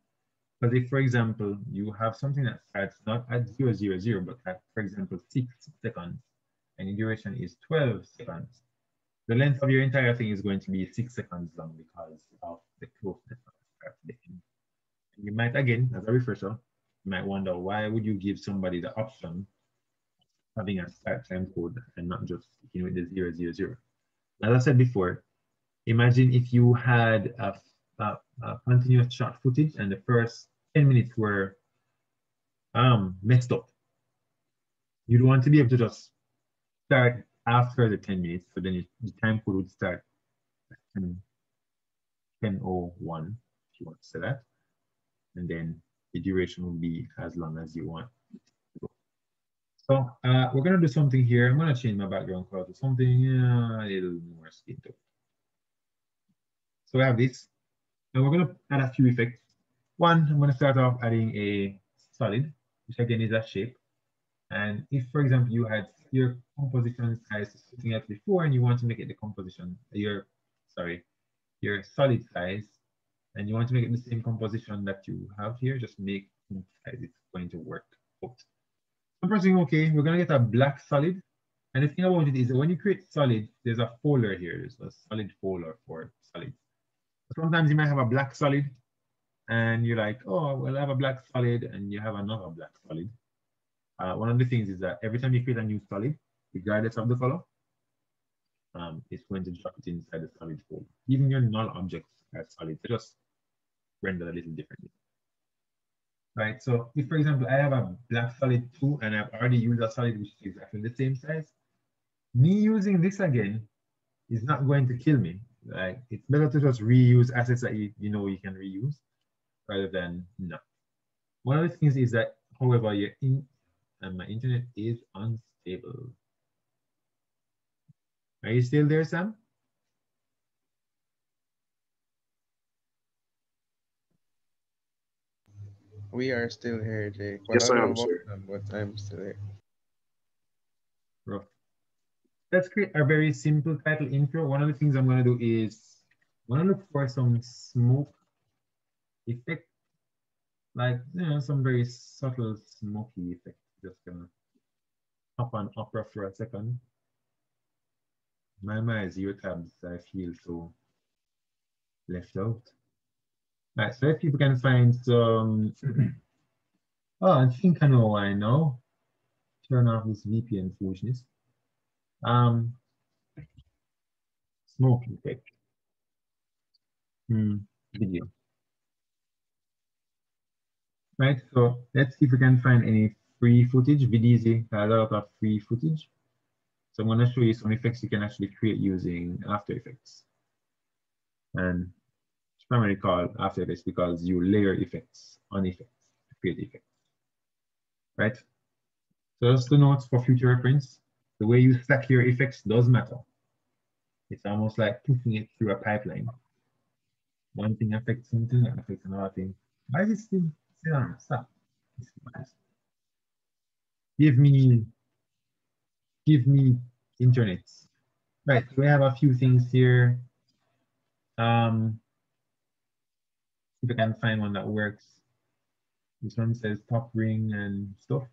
Because if, for example, you have something that starts not at 000, but at, for example, six seconds, and the duration is 12 seconds, the length of your entire thing is going to be six seconds long because of the closeness of the start. And you might, again, as a refresher, you might wonder why would you give somebody the option having a start time code and not just know, with the 000. As I said before, imagine if you had a, a, a continuous shot footage and the first 10 minutes were um, messed up. You'd want to be able to just start after the 10 minutes, so then the time code would start at 10, 10.01, if you want to say that. And then the duration will be as long as you want. So uh, we're gonna do something here. I'm gonna change my background color to something a little more skin tone. So we have this, and we're gonna add a few effects. One, I'm gonna start off adding a solid, which again is a shape. And if, for example, you had your composition size something else before, and you want to make it the composition, your sorry, your solid size, and you want to make it the same composition that you have here, just make size. It's going to work. I'm pressing OK. We're going to get a black solid. And the thing about it is that when you create solid, there's a folder here. There's a solid folder for solids. Sometimes you might have a black solid and you're like, oh, well, I have a black solid and you have another black solid. Uh, one of the things is that every time you create a new solid, regardless of the color, um, it's going to drop it inside the solid folder. Even your null objects are solid, they just render a little differently. Right, so if for example, I have a black solid two and I've already used a solid which is exactly the same size, me using this again is not going to kill me. Like it's better to just reuse assets that you, you know you can reuse rather than not. One of the things is that, however, your in and my internet is unstable. Are you still there, Sam? We are still here, Jake. Yes, Well, I am, know sir. about them, But I'm still here. Rough. Let's create a very simple title intro. One of the things I'm gonna do is I'm gonna look for some smoke effect, like you know, some very subtle smoky effect. Just gonna hop on opera for a second. My my zero tabs, I feel so left out. Right, so if you can find some, [CLEARS THROAT] oh, I think I know I know. Turn off this VPN foolishness. Um, smoke effect. Hmm, video. Right, so let's see if we can find any free footage. Has a lot of free footage. So I'm to show you some effects you can actually create using After Effects. And it's primarily called After this because you layer effects on effects create effects. Right? So just the notes for future reference. The way you stack your effects does matter. It's almost like pushing it through a pipeline. One thing affects something, affects another thing. Why is it still, still on? Stop. Give me, give me internet. Right, we have a few things here. Um, if I can find one that works. This one says top ring and stuff.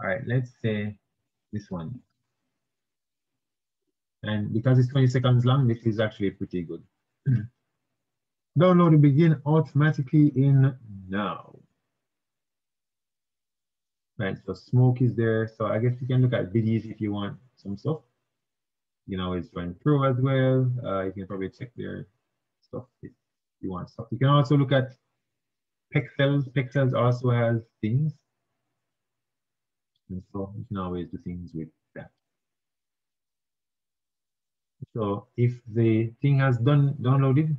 All right, let's say this one. And because it's 20 seconds long, this is actually pretty good. [CLEARS THROAT] Download will begin automatically in now. Right, so smoke is there. So I guess you can look at videos if you want some stuff. You know, it's run pro as well. Uh, you can probably check their stuff if you want stuff. You can also look at Pexels. Pexels also has things. And so you can always do things with that. So if the thing has done downloaded,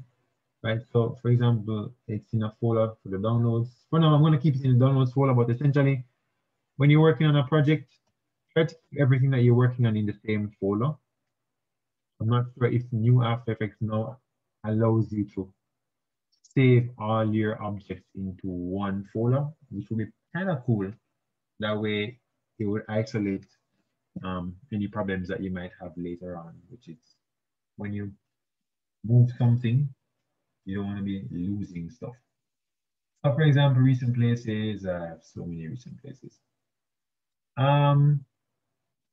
right? So for example, it's in a folder for the downloads. For now, I'm going to keep it in the downloads folder, but essentially, when you're working on a project, try to keep everything that you're working on in the same folder. I'm not sure if new After Effects now allows you to save all your objects into one folder, which would be kind of cool. That way, it would isolate um, any problems that you might have later on, which is when you move something, you don't want to be losing stuff. So for example, recent places, I have so many recent places. Um,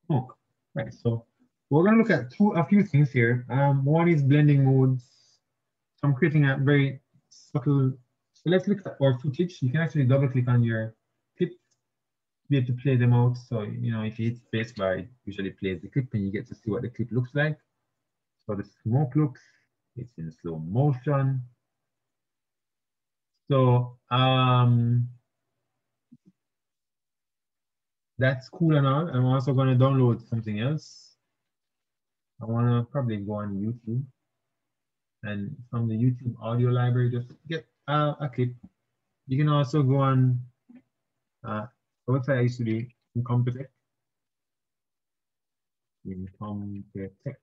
smoke, right, so we're gonna look at two, a few things here. Um, one is blending modes. So I'm creating a very so let's look at our footage. You can actually double click on your clip to be able to play them out. So, you know, if you hit spacebar, it usually plays the clip and you get to see what the clip looks like. So the smoke looks, it's in slow motion. So um, that's cool and all. I'm also going to download something else. I want to probably go on YouTube and from the YouTube audio library, just get uh, a clip. You can also go on uh, the website I used to be Incompetech. In Computech.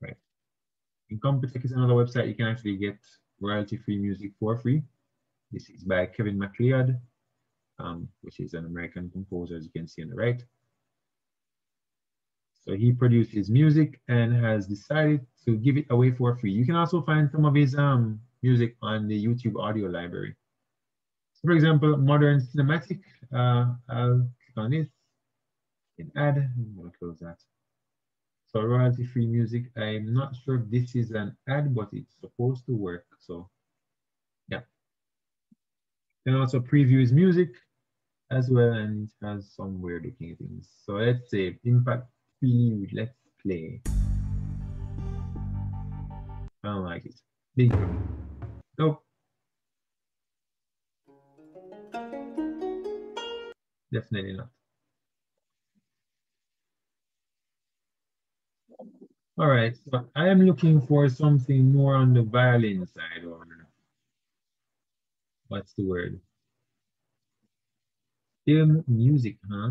Right. Incompetech is another website you can actually get royalty-free music for free. This is by Kevin MacLeod, um, which is an American composer, as you can see on the right. So he produced his music and has decided to give it away for free. You can also find some of his um, music on the YouTube audio library. So for example, Modern Cinematic, uh, I'll click on this, and add, I'm gonna close that. So royalty-free music, I'm not sure if this is an ad, but it's supposed to work, so yeah. Then also preview his music as well, and it has some weird looking things. So let's say Impact Prelude, let's play. I don't like it. Big Nope. Definitely not. All right, so I am looking for something more on the violin side or what's the word? Film music, huh?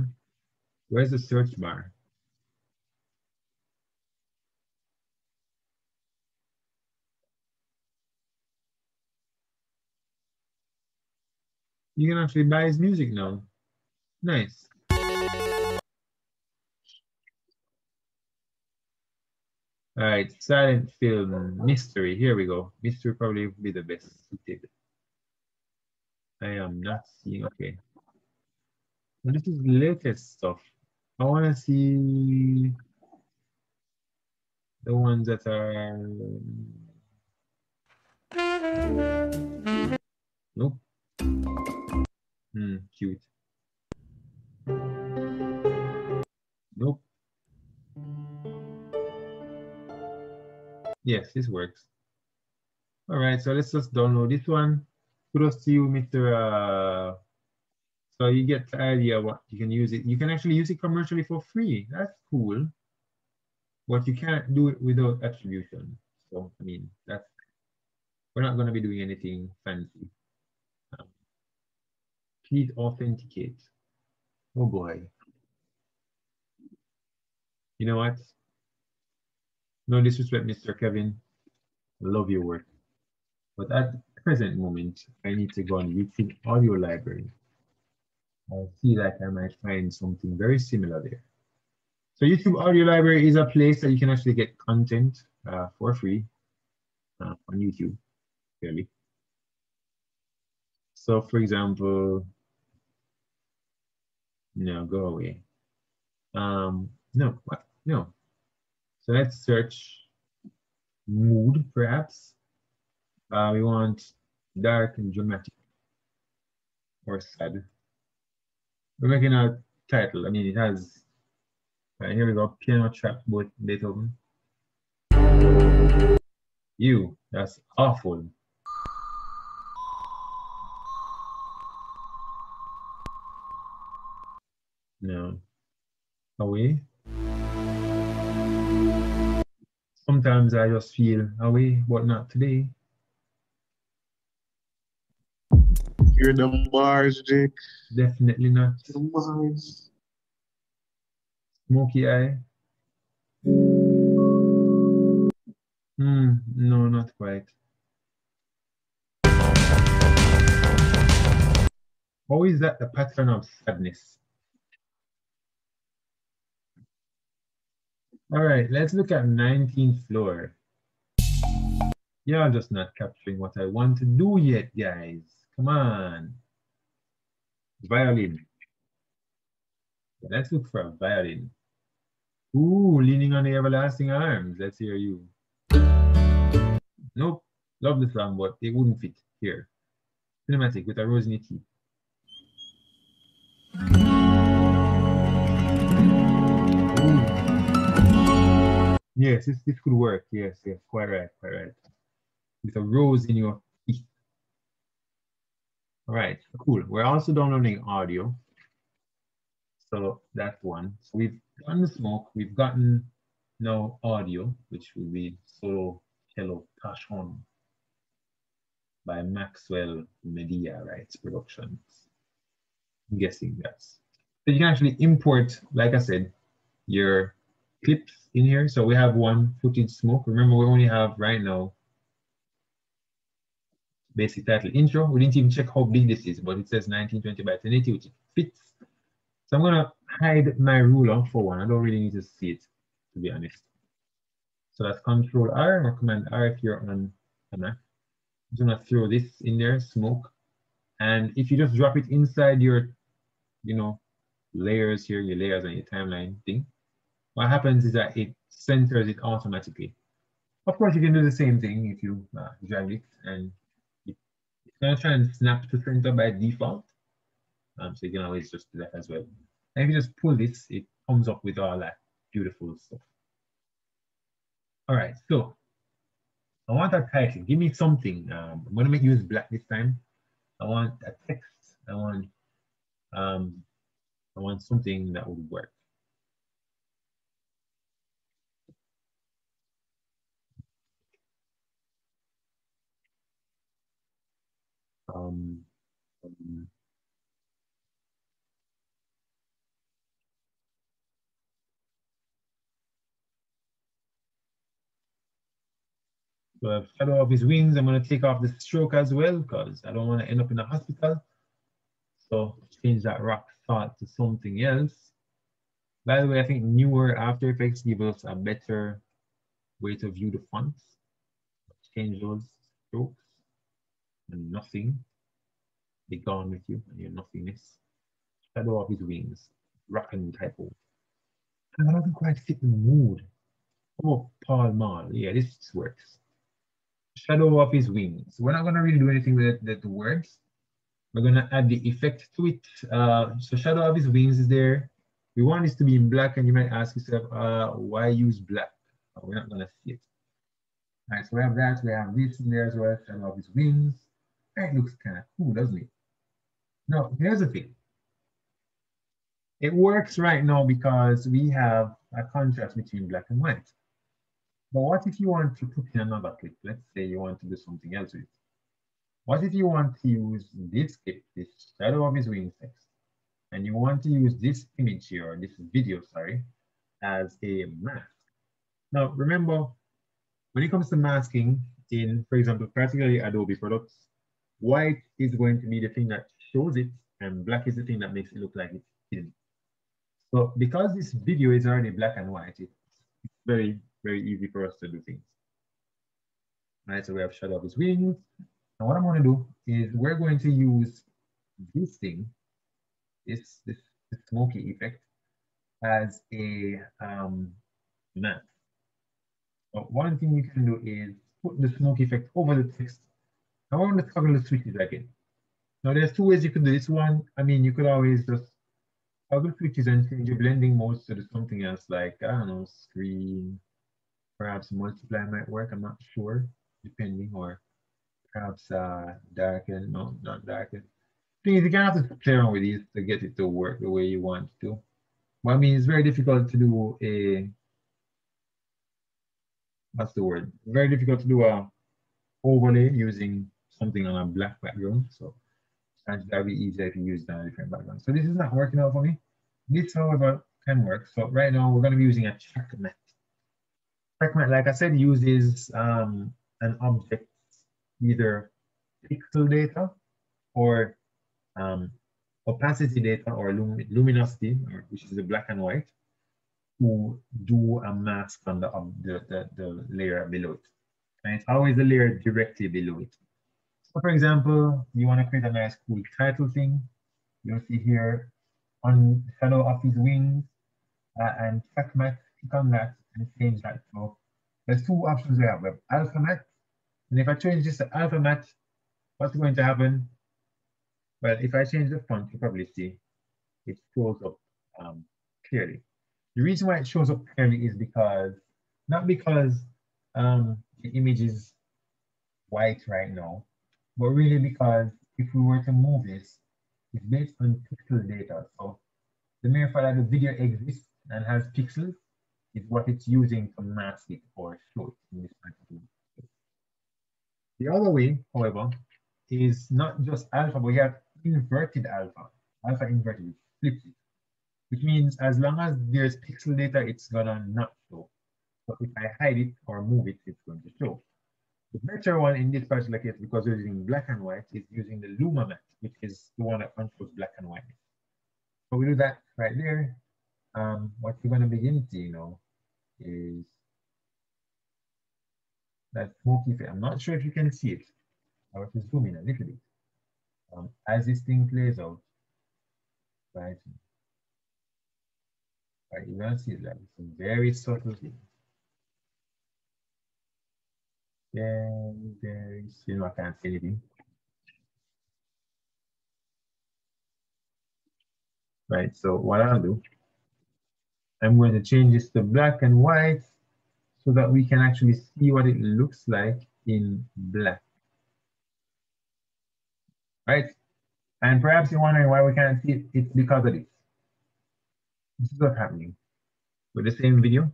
Where's the search bar? You can actually buy his music now. Nice. All right, silent film, mystery. Here we go. Mystery probably would be the best suited. I am not seeing, okay. This is latest stuff. I want to see the ones that are. Um, nope. Hmm, cute. Nope. Yes, this works. All right, so let's just download this one. Kudos to you, Mr. Uh, so you get the idea what you can use it. You can actually use it commercially for free. That's cool. But you can't do it without attribution. So, I mean, that's, we're not going to be doing anything fancy. Please authenticate. Oh boy. You know what? No disrespect, Mr. Kevin. Love your work. But at the present moment, I need to go on YouTube audio library. I feel like I might find something very similar there. So YouTube audio library is a place that you can actually get content uh, for free uh, on YouTube, clearly. So for example, no, go away. Um, no, what? No. So let's search mood, perhaps. Uh, we want dark and dramatic or sad. We're making a title. I mean, it has, right, here we go, piano track, both Beethoven. You, that's awful. No. Away. Sometimes I just feel away, but not today. Hear them bars, Jake. Definitely not. Them bars. Smoky eye. Hmm, no, not quite. How is that the pattern of sadness? All right, let's look at 19th floor. You're just not capturing what I want to do yet, guys. Come on. Violin. Let's look for a violin. Ooh, leaning on the everlasting arms. Let's hear you. Nope. Love the song, but it wouldn't fit here. Cinematic with a rose in teeth. Yes, this, this could work. Yes, yes, quite right, quite right. With a rose in your teeth. All right, cool. We're also downloading audio. So that's one. So we've gotten the smoke, we've gotten no audio, which will be solo cello Tashon by Maxwell Media Rights Productions. I'm guessing that's. So you can actually import, like I said, your clips in here. So we have one footage smoke. Remember, we only have right now basic title intro. We didn't even check how big this is, but it says 1920 by 1080, which fits. So I'm gonna hide my ruler for one. I don't really need to see it, to be honest. So that's Control R or Command R if you're on a Mac. I'm gonna throw this in there, smoke. And if you just drop it inside your, you know, layers here, your layers on your timeline thing, what happens is that it centers it automatically. Of course, you can do the same thing if you uh, drag it and it, it's gonna try and snap to center by default. Um, so you can always just do that as well. And if you just pull this, it comes up with all that beautiful stuff. All right, so I want a title. Give me something. Um, I'm gonna make use black this time. I want a text. I want um, I want something that would work. Um, um, So shadow of his wings, I'm gonna take off the stroke as well because I don't want to end up in a hospital. So change that rock thought to something else. By the way, I think newer After Effects give us a better way to view the fonts. Change those strokes and nothing. Be gone with you and your nothingness. Shadow of his wings, rocking typo. And I don't quite fit the mood. Oh, Paul Mall. Yeah, this works shadow of his wings. We're not going to really do anything with the, the words. We're going to add the effect to it. Uh, so shadow of his wings is there. We want this to be in black, and you might ask yourself, uh, why use black? We're not going to see it. All right, so we have that. We have this in there as well, shadow of his wings. That looks kind of cool, doesn't it? Now, here's the thing. It works right now because we have a contrast between black and white. But what if you want to put in another clip? Let's say you want to do something else with it. What if you want to use this clip, this shadow of his wing text, and you want to use this image here, this video, sorry, as a mask? Now, remember, when it comes to masking in, for example, particularly Adobe products, white is going to be the thing that shows it, and black is the thing that makes it look like it's hidden. So because this video is already black and white, it's very very easy for us to do things. All right, so we have shadow of his wings. And what I'm going to do is we're going to use this thing, this, this, this smoky effect, as a um, mask. So one thing you can do is put the smoke effect over the text. I want to toggle the switches again. Now there's two ways you can do this one. I mean, you could always just toggle switches and change your blending modes to something else like, I don't know, screen, Perhaps multiply might work, I'm not sure, depending, or perhaps uh, darken, no, not darken. Thing is, you of have to play around with these to get it to work the way you want to. But I mean, it's very difficult to do a, what's the word? Very difficult to do a overlay using something on a black background. So that be easier you use a different background. So this is not working out for me. This, however, can work. So right now we're going to be using a track matte like I said, uses um, an object, either pixel data or um, opacity data or lum luminosity, or, which is the black and white, to do a mask on the, um, the, the, the layer below it. And it's always the layer directly below it. So for example, you want to create a nice cool title thing. You'll see here on shadow of his wings uh, and track matte, click on that and change that. So there's two options we have. We have alpha. And if I change this to alpha matte, what's going to happen? Well, if I change the font, you probably see it shows up um, clearly. The reason why it shows up clearly is because, not because um, the image is white right now, but really because if we were to move this, it's based on pixel data. So the mere fact that the video exists and has pixels is what it's using to mask it or show it in this particular case. The other way, however, is not just alpha, but have inverted alpha, alpha inverted, flips it, which means as long as there's pixel data, it's gonna not show. So if I hide it or move it, it's going to show. The better one in this particular case, because we're using black and white, is using the Luma matte, which is the one that controls black and white. So we do that right there. Um, what you're going to begin to, you know, is that smoky effect. I'm not sure if you can see it. I have to zoom in a little bit. Um, as this thing plays out, right? Right, you don't see it's a very subtle thing. Very, very, you know, I can't see anything. Right, so what I'll do I'm going to change this to black and white so that we can actually see what it looks like in black. Right? And perhaps you're wondering why we can't see it. It's because of this. This is what's happening with the same video.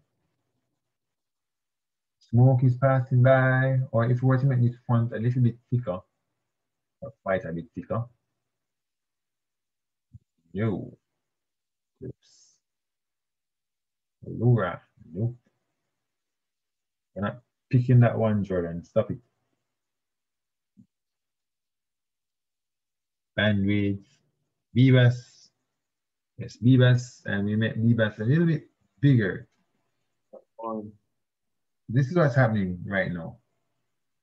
Smoke is passing by, or if we were to make this font a little bit thicker, or quite a bit thicker. Yo. Oops. Laura. Nope. You're not picking that one, Jordan. Stop it. Bandwidth. Bebas. Yes, Bebas. And we make Bebas a little bit bigger. This is what's happening right now.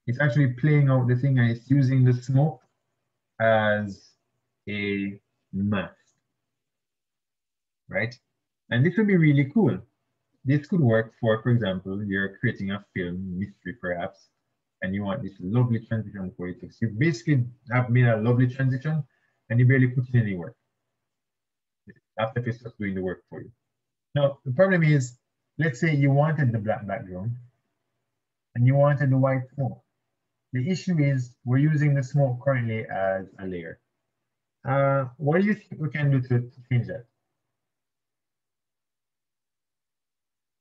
It's actually playing out the thing and it's using the smoke as a mask. Right? And this would be really cool. This could work for, for example, you're creating a film, mystery perhaps, and you want this lovely transition for it. So you basically have made a lovely transition and you barely put in any work. After Effects just doing the work for you. Now, the problem is, let's say you wanted the black background and you wanted the white smoke. The issue is we're using the smoke currently as a layer. Uh, what do you think we can do to, to change that?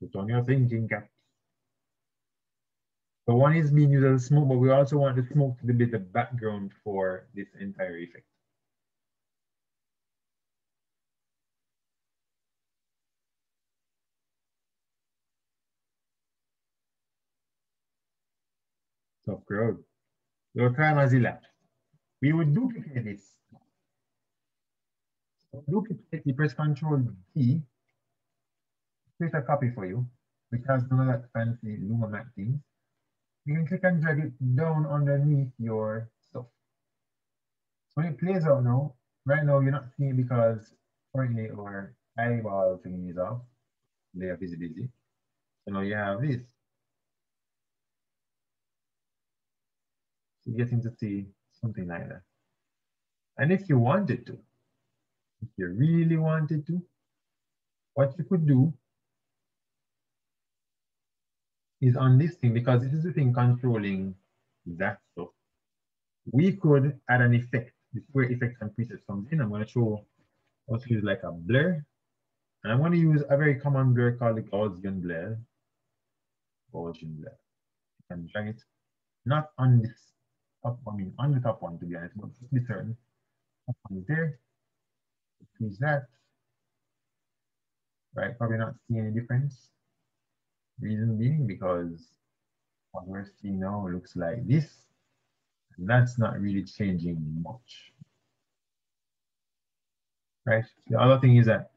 Put on your thinking cap. So one is being used as a smoke, but we also want the smoke to be the background for this entire effect. Your time has elapsed. We would duplicate this. So duplicate, you press Control D, create a copy for you, which has none of that fancy Luma matte thing. You can click and drag it down underneath your stuff. So when it plays out now, right now you're not seeing it because currently our eyeball thing is off, layer visibility. So now you have this. Getting to see something like that. And if you wanted to, if you really wanted to, what you could do is on this thing, because this is the thing controlling that stuff. We could add an effect. This is where effects and presets comes in. I'm going to show how to use like a blur. And I'm going to use a very common blur called the Gaussian blur. Gaussian blur. You can drag it, not on this I mean on the top one to be honest, but just be certain. Top one is there. Increase that. Right, probably not seeing any difference. Reason being because what we're seeing now looks like this. And that's not really changing much. Right? The other thing is that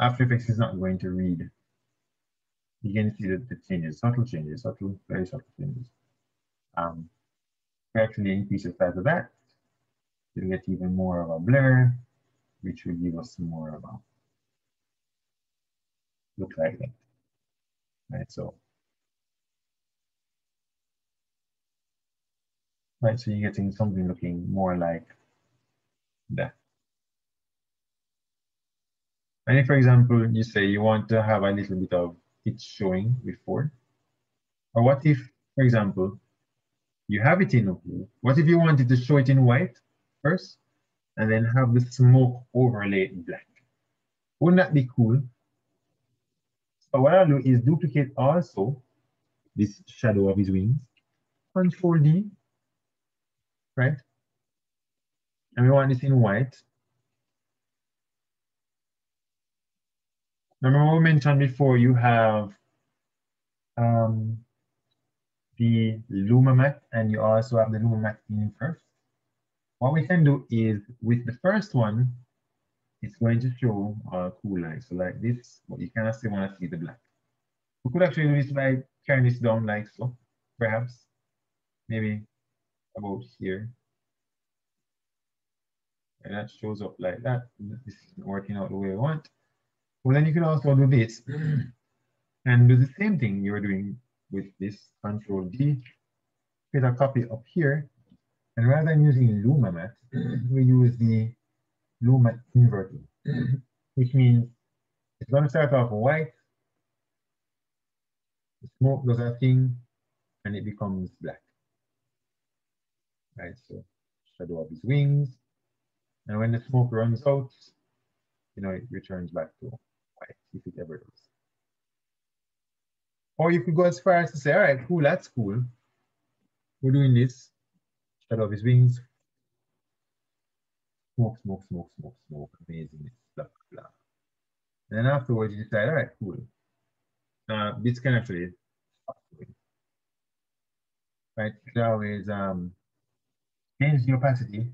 After Effects is not going to read. You can see that the changes, subtle changes, subtle, very subtle changes. Um, actually increase the size of that to get even more of a blur, which will give us more of a look like that right? So, right, so you're getting something looking more like that. And if, for example, you say you want to have a little bit of it showing before, or what if, for example, you have it in blue, what if you wanted to show it in white first, and then have the smoke overlay in black? Wouldn't that be cool? So what I'll do is duplicate also this shadow of his wings. Control D, right? And we want this in white. Remember we mentioned before you have um, the Luma matte and you also have the Luma matte in first. What we can do is with the first one, it's going to show a cool line. So like this, but you cannot still want to see the black. We could actually do this by carrying this down like so, perhaps. Maybe about here. And that shows up like that. This isn't working out the way I want. Well, then you can also do this [CLEARS THROAT] and do the same thing you were doing with this control D. Get a copy up here. And rather than using Luma matte, mm-hmm. we use the Luma inverted, mm-hmm. which means it's going to start off white, The smoke does a thing and it becomes black. Right, so shadow of his wings. And when the smoke runs out, you know, it returns back to white if it ever does. Or you could go as far as to say, all right, cool, that's cool. We're doing this. Shadow off his wings. Smoke, smoke, smoke, smoke, smoke. Amazing. Blah, blah. And then afterwards, you decide, all right, cool. Uh, this can actually right? You always um, change the opacity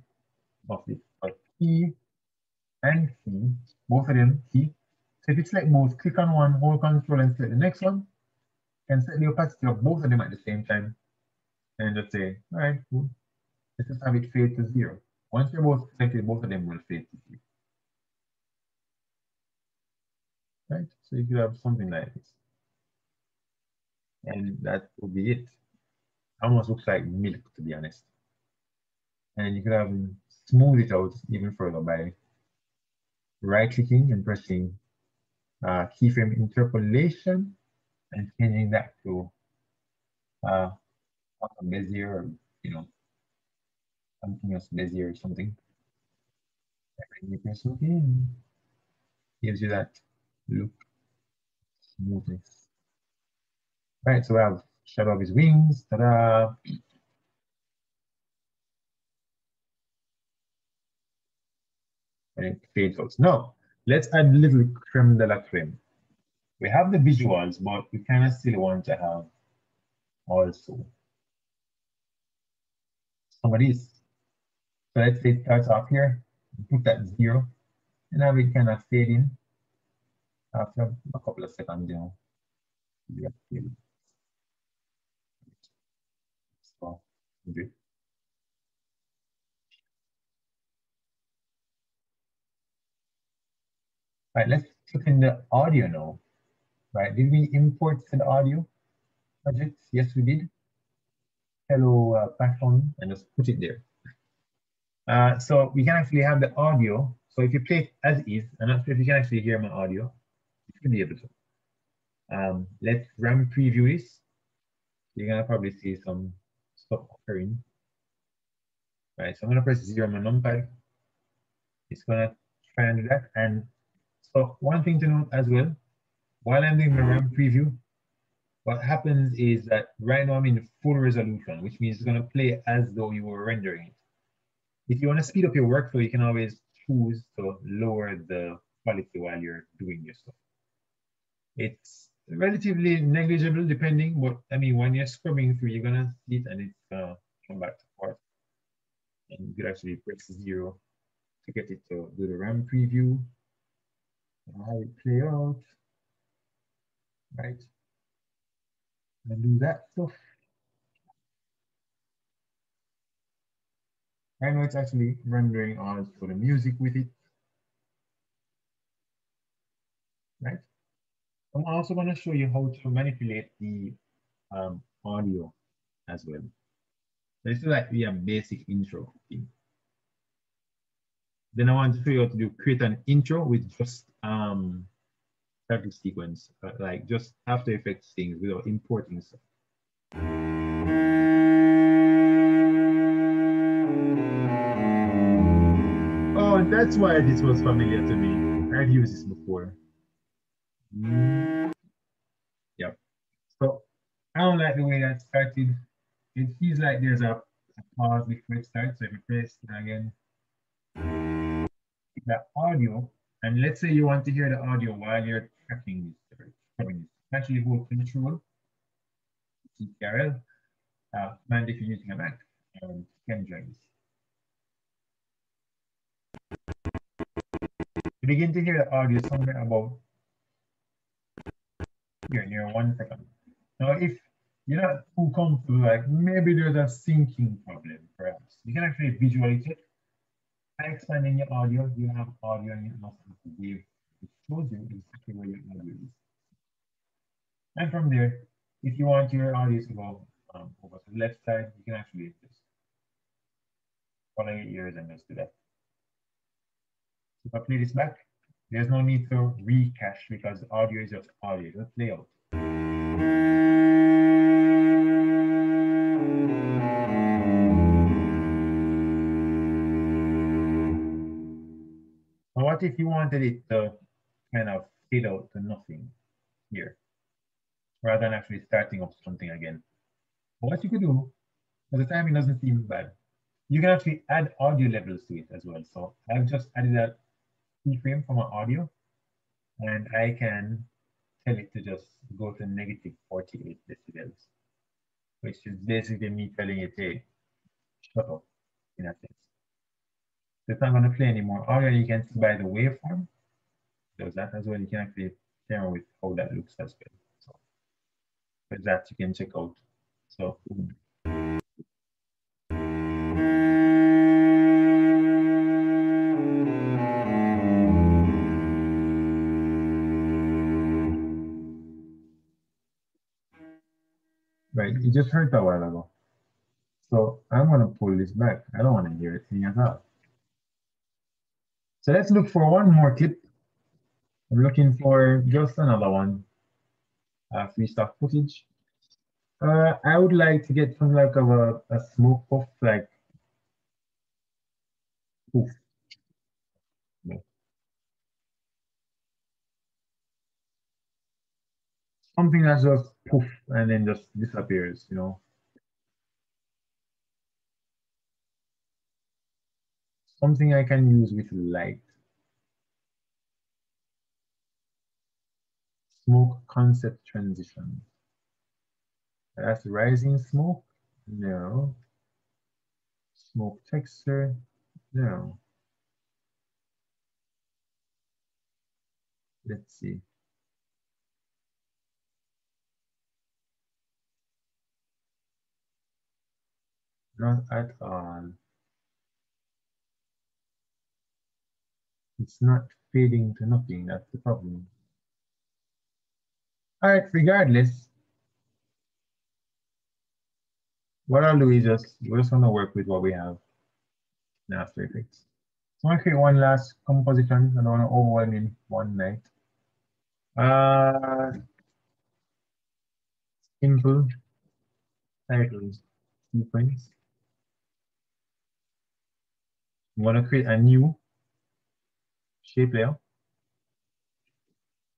of this. But key and key, both of them key. So if you select both, click on one, hold control and select the next one, and set the opacity of both of them at the same time. And just say, all right, cool. Let's just have it fade to zero. Once you're both selected, both of them will fade to zero. Right? So you could have something like this. And that would be it. Almost looks like milk, to be honest. And you could have smooth it out even further by right clicking and pressing uh, keyframe interpolation and changing that to uh, Bezier or you know something else Bezier or something. And you press OK, gives you that look smoothness. Right, so we have shadow of his wings, ta-da. And it fades out. Now, let's add a little creme de la creme. We have the visuals, but we kind of still want to have also some of these. So let's say it starts off here, put that zero, and now we kind of fade in after a couple of seconds, you know. Yeah, So, okay. Right, let's look in the audio now. Right, did we import the audio projects? Yes, we did. Hello, uh, platform, and just put it there. Uh, so we can actually have the audio. So if you play it as is, I'm not if you can actually hear my audio. You should be able to. Um, let's RAM preview this. You're gonna probably see some stuff occurring. Right, so I'm gonna press zero on my numpad. It's gonna try and do that. And so one thing to note as well, while I'm doing the RAM preview, what happens is that right now I'm in full resolution, which means it's gonna play as though you were rendering it. If you wanna speed up your workflow, you can always choose to lower the quality while you're doing your stuff. It's relatively negligible depending, but I mean, when you're scrubbing through, you're gonna see it and it's gonna come back to part. And you could actually press zero to get it to do the RAM preview. How it play out, right? And do that stuff. I know it's actually rendering on for the music with it, right? I'm also going to show you how to manipulate the um, audio as well. This is like we have basic intro thing. Then I want to show you how to do create an intro with just um title sequence, uh, like just After Effects things without importing stuff. Oh, that's why this was familiar to me. I've used this before. Mm. Yep. So I don't like the way that started. It feels like there's a, a pause before it starts. So if you press again, the audio, and let's say you want to hear the audio while you're tracking this, this. Actually hold control, CTRL, uh, command if you're using a Mac, and can join. You begin to hear the audio somewhere about here near one second. Now, if you're not too comfortable, like maybe there's a syncing problem, perhaps, you can actually visually check. By expanding your audio, you have audio and you also have wave, your audience. And from there, if you want your audience to go um, over to the left side, you can actually just follow your ears and just do that. So if I play this back, there's no need to recache because audio is just audio, it'll play out. But what if you wanted it to kind of fade out to nothing here, rather than actually starting up something again? But What you could do, at the timing doesn't seem bad, you can actually add audio levels to it as well. So I've just added a keyframe from my audio, and I can tell it to just go to negative 48 decibels, which is basically me telling it, hey, shut up, in a sense. So it's not going to play anymore. Audio you can see by the waveform. Does that as well. You can actually play with how that looks as well. So with that you can check out. So Right, you just heard that a while ago. So I'm gonna pull this back. I don't wanna hear it sing at all. So let's look for one more clip. I'm looking for just another one. Uh, free stock footage. Uh, I would like to get some like of a, a smoke puff, like poof. Something that just poof and then just disappears, you know. Something I can use with light. Smoke concept transition. That's rising smoke? No. Smoke texture? No. Let's see. Not at all. It's not fading to nothing, that's the problem. All right, regardless, what I'll do is just, we're just gonna work with what we have in After Effects. So I'm gonna create one last composition. I don't wanna overwhelm in one night. Uh, simple title sequence. I'm gonna create a new shape layer.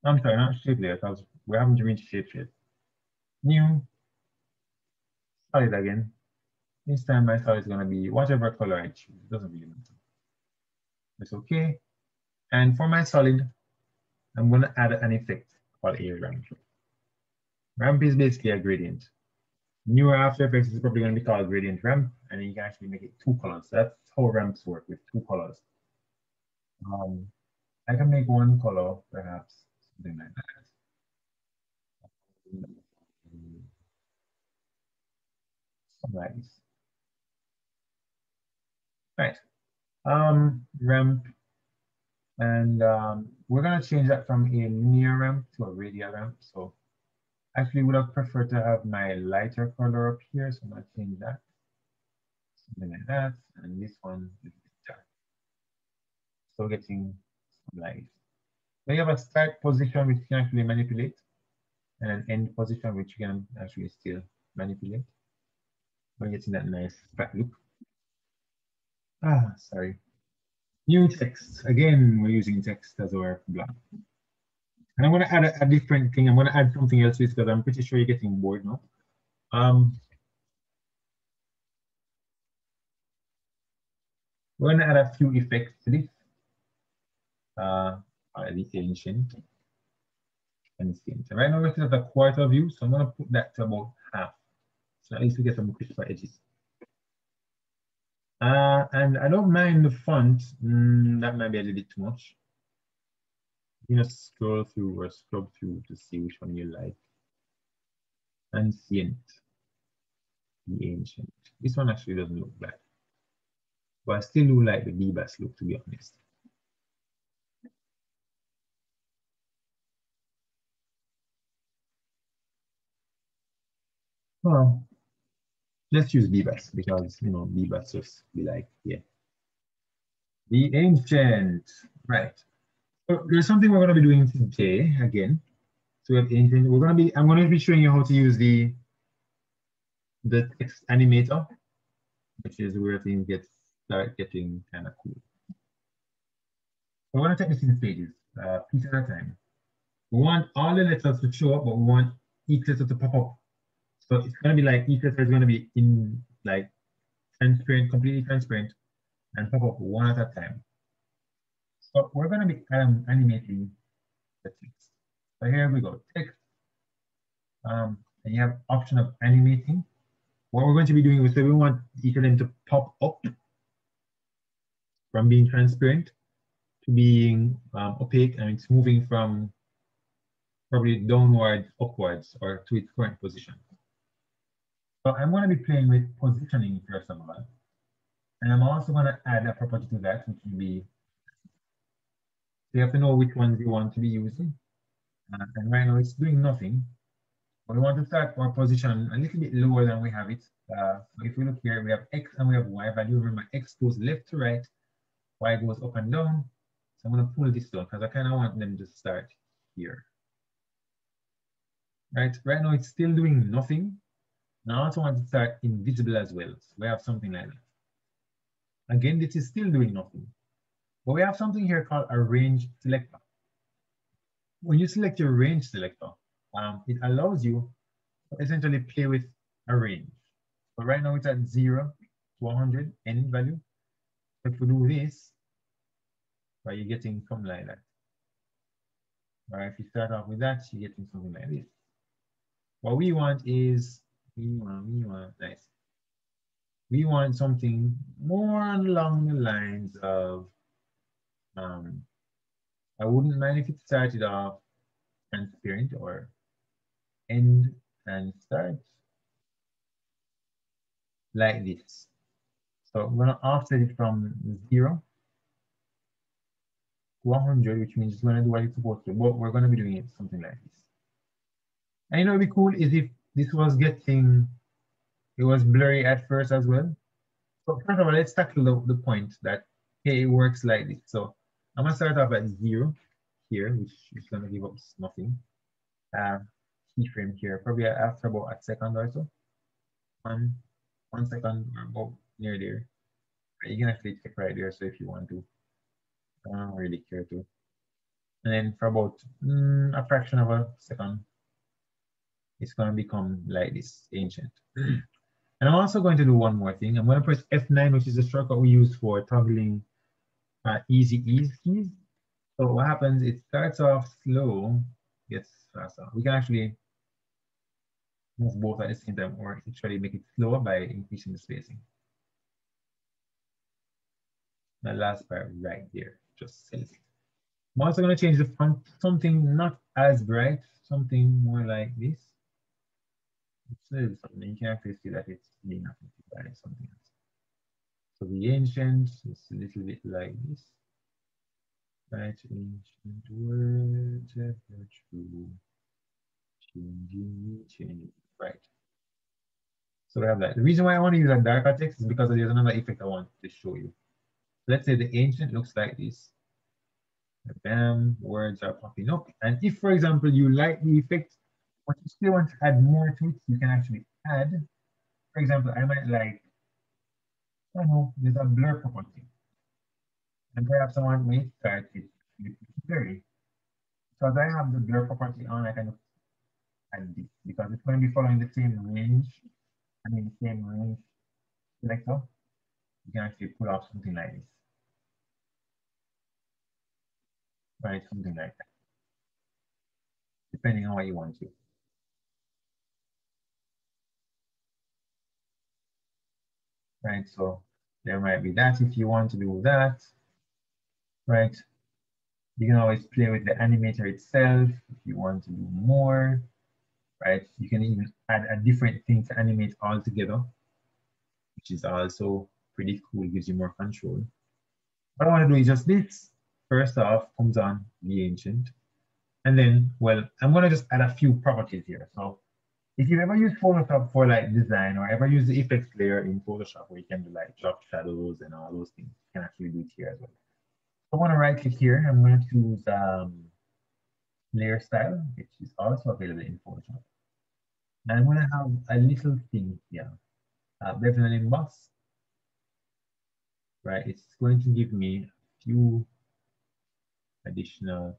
I'm sorry, not shape layer, because we haven't reached it. New solid again. This time my solid is gonna be whatever color I choose. It doesn't really matter. It's okay. And for my solid, I'm gonna add an effect called a ramp. Ramp is basically a gradient. Newer After Effects is probably gonna be called gradient ramp, and you can actually make it two colors. That's how ramps work with two colors. Um, I can make one color, perhaps, something like that. Nice. Right. Um, ramp. And um, we're going to change that from a near ramp to a radial ramp. So actually would have preferred to have my lighter color up here. So I'm to change that. Something like that. And this one is dark. So getting some light. So you have a start position which you can actually manipulate and an end position which you can actually still manipulate. We're getting that nice back loop. Ah, sorry. New text. Again, we're using text as our block. And I'm going to add a, a, different thing. I'm going to add something else to this because I'm pretty sure you're getting bored now. Um, we're going to add a few effects to this. Uh, the ancient and ancient. Right now, we're at a quarter view, so I'm to put that to about half. So at least we get some crisper edges. Uh, and I don't mind the font. Mm, that might be a little bit too much. You know, scroll through or scrub through to see which one you like. Ancient. The ancient. This one actually doesn't look bad. But I still do like the Bebas look, to be honest. Oh, let's use Bebas because, you know, Bebas just be like, yeah. The ancient, right. So there's something we're going to be doing today again. So we have ancient. We're going to be, I'm going to be showing you how to use the the text animator, which is where things get start getting kind of cool. we want to take this in stages, uh, piece at a time. We want all the letters to show up, but we want each letter to pop up. So it's going to be like each letter is going to be in like transparent, completely transparent, and pop up one at a time. So we're going to be um, animating the text. So here we go, text. Um, and you have option of animating. What we're going to be doing is that we want each of them to pop up from being transparent to being um, opaque and it's moving from probably downward, upwards, or to its current position. So I'm going to be playing with positioning first of all. And I'm also going to add a property to that, which will be, you have to know which ones you want to be using. Uh, and right now it's doing nothing. But we want to start our position a little bit lower than we have it. Uh, if we look here, we have X and we have Y value. Remember, X goes left to right, Y goes up and down. So I'm going to pull this down because I kind of want them to start here. Right, right now it's still doing nothing. Now I also want to start invisible as well. So we have something like that. Again, this is still doing nothing. But we have something here called a range selector. When you select your range selector, um, it allows you to essentially play with a range. But right now it's at zero to 100, any value. If we do this, right, you're getting something like that. Right, if you start off with that, you're getting something like this. What we want is, we want, we want, nice. We want something more along the lines of, um, I wouldn't mind if it started off transparent or end and start like this. So I'm gonna offset it from zero to 100, which means it's gonna do what it's supposed to, but we're gonna be doing it something like this. And you know, it'd be cool is if this was getting, it was blurry at first as well. So first of all, let's tackle the, the point that, hey, it works like this. So I'm gonna start off at zero here, which is gonna give us nothing. Uh, keyframe here, probably after about a second or so. One, one second or about near there. You can actually check right there, so if you want to. I don't really care to. And then for about mm, a fraction of a second, it's going to become like this, ancient. [CLEARS THROAT] and I'm also going to do one more thing. I'm going to press F9, which is the shortcut we use for toggling uh, easy ease keys. So what happens, it starts off slow, gets faster. We can actually move both at the same time or actually make it slower by increasing the spacing. The last part right there, just select it. I'm also going to change the font something not as bright, something more like this. It's something you can actually see that it's being affected by something else. So the ancient is a little bit like this. Right, ancient words ever true. Changing, changing. Right. So we have that. The reason why I want to use a darker text is because there's another effect I want to show you. Let's say the ancient looks like this. Bam, words are popping up. And if, for example, you like the effect, but you still want to add more to it, you can actually add. For example, I might like, I don't know, there's a blur property. And perhaps I want my start it blurry. So as I have the blur property on, I can add this because it's going to be following the same range, I mean the same range selector. You can actually pull off something like this. Right, something like that. Depending on what you want to. Right, so there might be that if you want to do that. Right, you can always play with the animator itself if you want to do more right? You can even add a different thing to animate all together, which is also pretty cool, gives you more control. What I want to do is just this. First off, comes on the ancient. And then, well, I'm going to just add a few properties here. So if you've ever used Photoshop for like design or ever use the effects layer in Photoshop where you can do like drop shadows and all those things, you can actually do it here as well. So I want to right click here. I'm going to choose um, layer style, which is also available in Photoshop. And I'm going to have a little thing here, uh, bevel emboss. Right, it's going to give me a few additional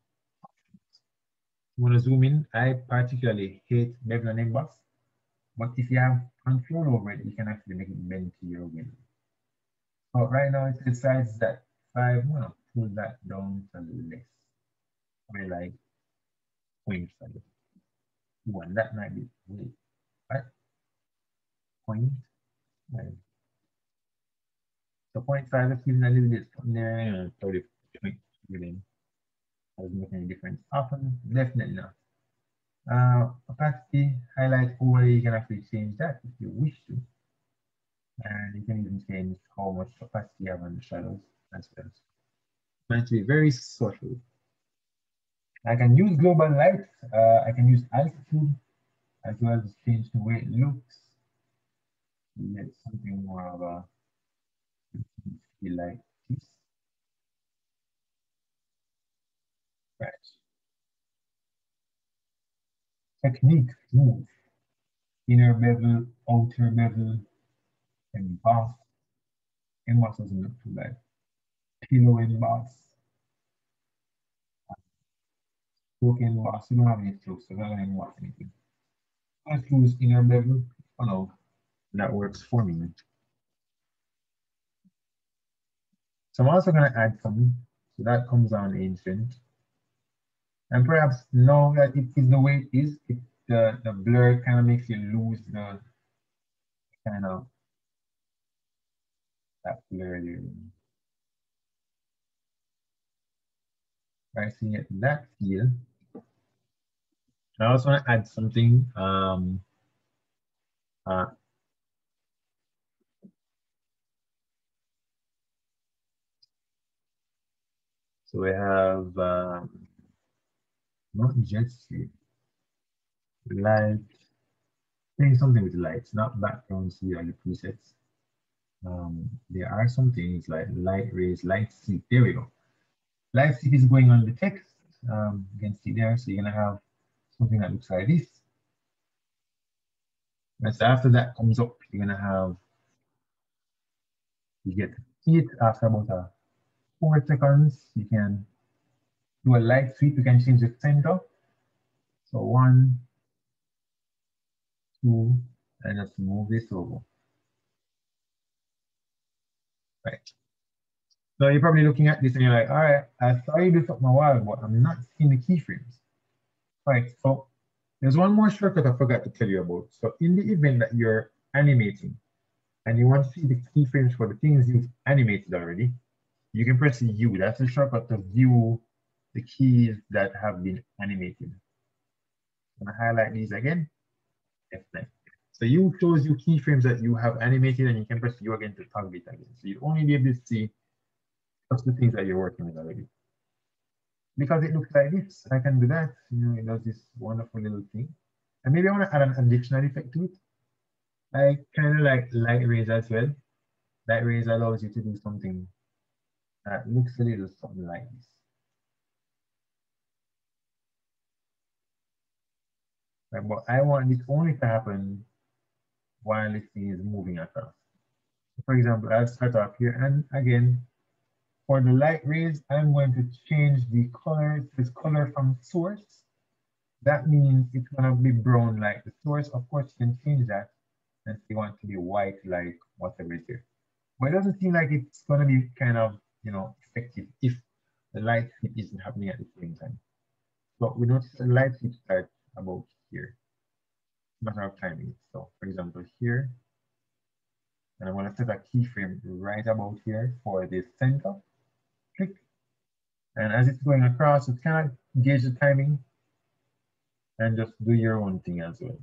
want to zoom in? I particularly hate and emboss, but if you have control over it, you can actually make it bend to your will. But right now it decides that five, I'm gonna pull that down to less. Mean like 0.5. One, that might be, wait, what? 0.5. So 0.5 is even a little bit there, you know, 30 point Doesn't make any difference. Often, definitely not. Uh, opacity, highlight overlay, you can actually change that if you wish to. And you can even change how much opacity you have on the shadows as well. It's meant to be very subtle. I can use global light, uh, I can use altitude, as well as change the way it looks. Let something more of a feel like this. Technique, move. Inner bevel, outer bevel, emboss. Emboss doesn't look too bad. Pillow emboss. Stroke emboss. You don't have any strokes, so I don't emboss anything. I choose inner bevel. Oh no, that works for me. So I'm also going to add some, so that comes on ancient. And perhaps now that it is the way it is, it, the, the blur kind of makes you lose the kind of that blur there. Right, so you get that feel. I also want to add something um, uh, So we have um, not jet stream, light, saying something with lights, not backgrounds here are the presets. Um, there are some things like light rays, light sweep. There we go. Light sweep is going on the text. Um, you can see there. So you're gonna have something that looks like this. And so after that comes up, you're gonna have you get it after about a four seconds, you can do a light sweep. You can change the center. So one, two, and just move this over. Right. So you're probably looking at this and you're like, all right, I saw you do something a while, but I'm not seeing the keyframes. Right, so there's one more shortcut I forgot to tell you about. So in the event that you're animating and you want to see the keyframes for the things you've animated already, you can press U. That's a shortcut to view the keys that have been animated. I'm gonna highlight these again. F9. So you shows you keyframes that you have animated and you can press U again to toggle it again. So you only be able to see just the things that you're working with already. Because it looks like this, I can do that. You know, it does this wonderful little thing. And maybe I want to add an additional effect to it. I kind of like light rays as well. Light rays allows you to do something that looks a little something like this. Right, but I want this only to happen while this thing is moving across. For example, I'll start up here and again, for the light rays, I'm going to change the color, this color from source. That means it's gonna be brown like the source. Of course, you can change that and you want to be white like whatever is here. But it doesn't seem like it's gonna be kind of you know, effective if the light isn't happening at the same time. But we notice the light flip starts about here. Matter of timing. So for example, here, and I'm gonna set a keyframe right about here for the center. Click. And as it's going across, it's kind of gauge the timing and just do your own thing as well.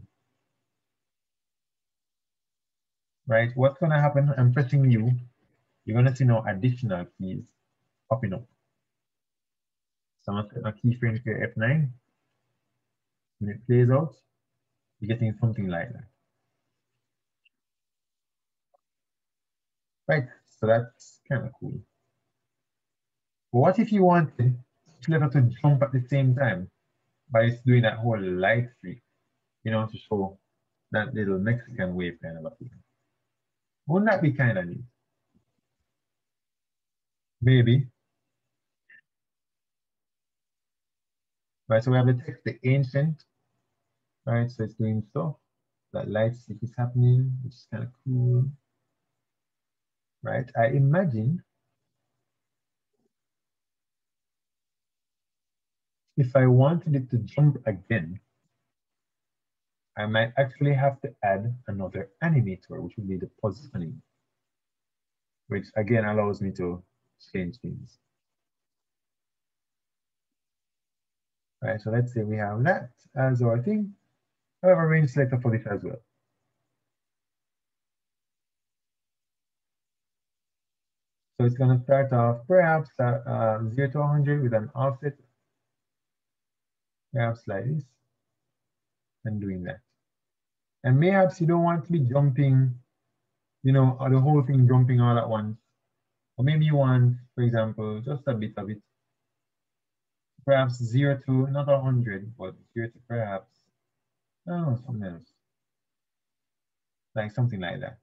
Right, what's gonna happen, I'm pressing U, you're going to see no additional keys popping up. So I'm to set a keyframe to F9. When it plays out, you're getting something like that. Right, so that's kind of cool. But what if you wanted Flitter to jump at the same time by doing that whole light streak, you know, to show that little Mexican wave kind of a thing? Wouldn't that be kind of neat? Maybe. Right, so we have the text, the ancient, right? So it's doing stuff that lights if it's happening, which is kind of cool. Right, I imagine if I wanted it to jump again, I might actually have to add another animator, which would be the positioning, which again allows me to change things. Right, so let's say we have that as our thing. I have a range selector for this as well. So it's going to start off perhaps at uh, 0 to 100 with an offset, perhaps like this, and doing that. And perhaps you don't want to be jumping, you know, the whole thing jumping all at once. Or maybe you want, for example, just a bit of it. Perhaps 0 to, not 100, but 0 to perhaps, Oh, Don't something else. Like something like that.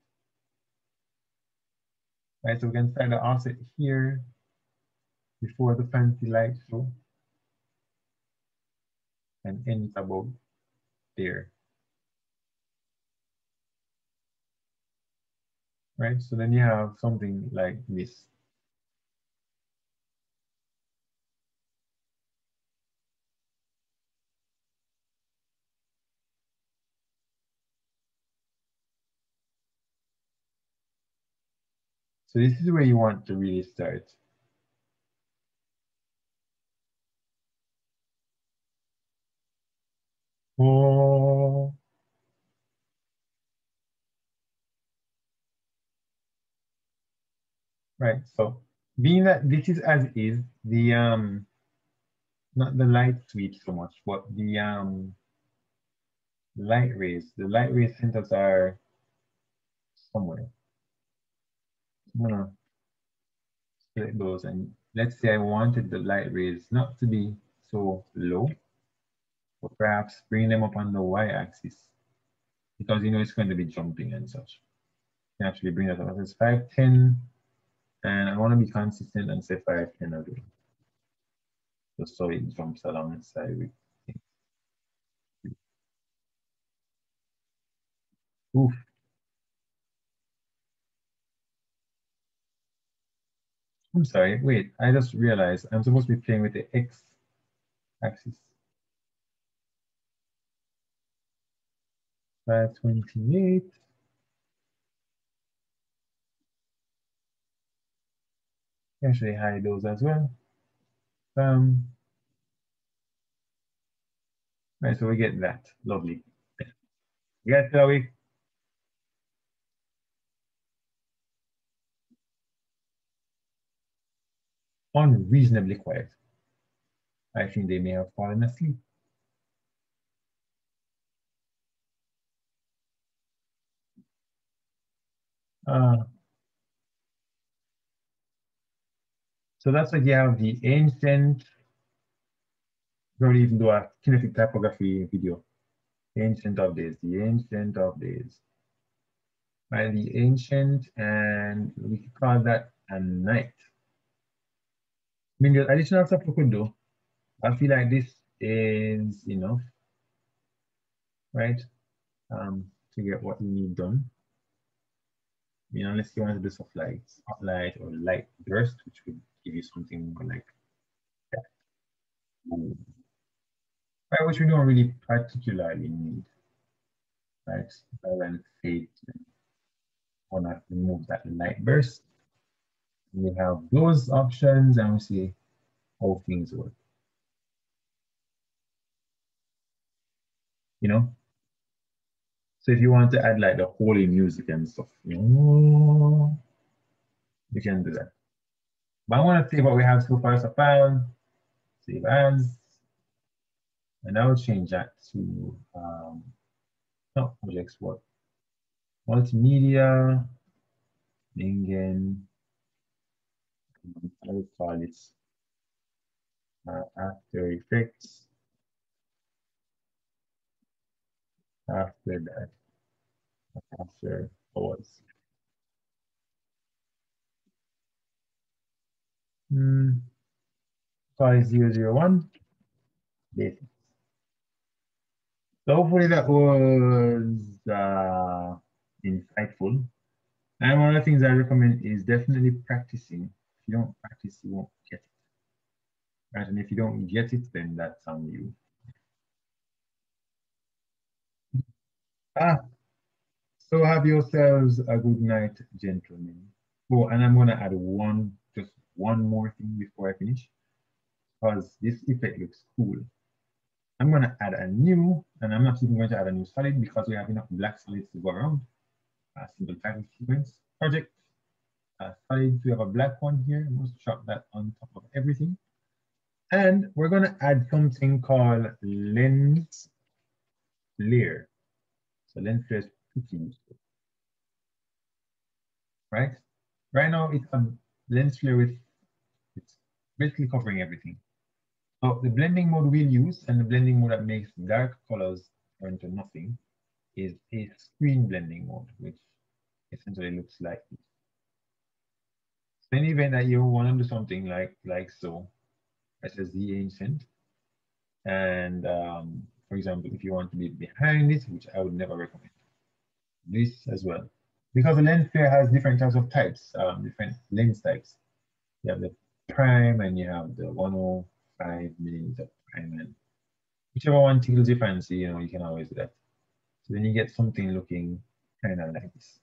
Right, so we can start the offset here before the fancy light show and end about there. Right, so then you have something like this. So this is where you want to really start. Oh. Right, so being that this is as is, the um not the light switch so much, but the um light rays, the light ray centers are somewhere. Gonna split those and let's say I wanted the light rays not to be so low, but perhaps bring them up on the y-axis because you know it's going to be jumping and such. You can actually bring that up as 510 and I want to be consistent and say 510 again. Just so it jumps alongside with Oof. I'm sorry, wait, I just realized I'm supposed to be playing with the X axis. 528. Actually hide those as well. Um, right, so we get that. Lovely. Yes, Chloe. Unreasonably quiet. I think they may have fallen asleep. Uh, so that's what you have the ancient, don't even do a kinetic typography video. Ancient of days, the ancient of days. Right, the ancient, and we could call that a night. I mean, the additional stuff we could do. I feel like this is enough, right? Um, to get what you need done. You know, unless you want to do stuff like spotlight or light burst, which would give you something more like that. Right, which we don't really particularly need. Right, than fade, want to remove that light burst. We have those options and we see how things work. You know? So if you want to add like the holy music and stuff, you know, you can do that. But I want to see what we have so far. So file, save as, and I will change that to um, no project export. Multimedia, Bingen, I will call it uh, After Effects. After that, after hours. Hmm. 5001 basics. So hopefully that was uh, insightful. And one of the things I recommend is definitely practicing. You don't practice, you won't get it. Right? And if you don't get it, then that's on you. Ah, so have yourselves a good night, gentlemen. Oh, and I'm gonna add one, just one more thing before I finish, because this effect looks cool. I'm gonna add a new, and I'm not even going to add a new solid because we have enough black solids to go around. A simple title sequence project. Uh, we have a black one here. I'm going to chop that on top of everything. And we're gonna add something called lens flare. So lens flare is pretty useful. Right? Right now it's a lens flare with, it's basically covering everything. So the blending mode we'll use and the blending mode that makes dark colors turn to nothing is a screen blending mode, which essentially looks like this. The event that you want to do something like, like so, as the ancient, and um, for example, if you want to be behind it, which I would never recommend, this as well. Because the lens flare has different types of types, um, different lens types. You have the prime and you have the 105 millimeter prime and whichever one tickles your fancy, you know, you can always do that. So then you get something looking kind of like this.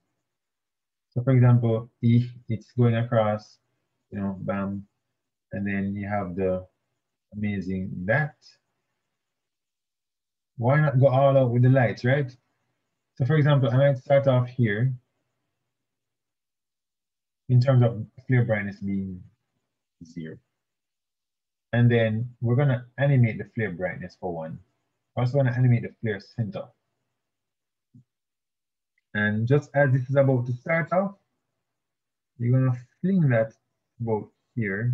So for example, if it's going across, you know, bam, and then you have the amazing that. Why not go all out with the lights, right? So for example, I might start off here in terms of flare brightness being zero. And then we're gonna animate the flare brightness for one. I also gonna animate the flare center. And just as this is about to start off, you're gonna fling that about here.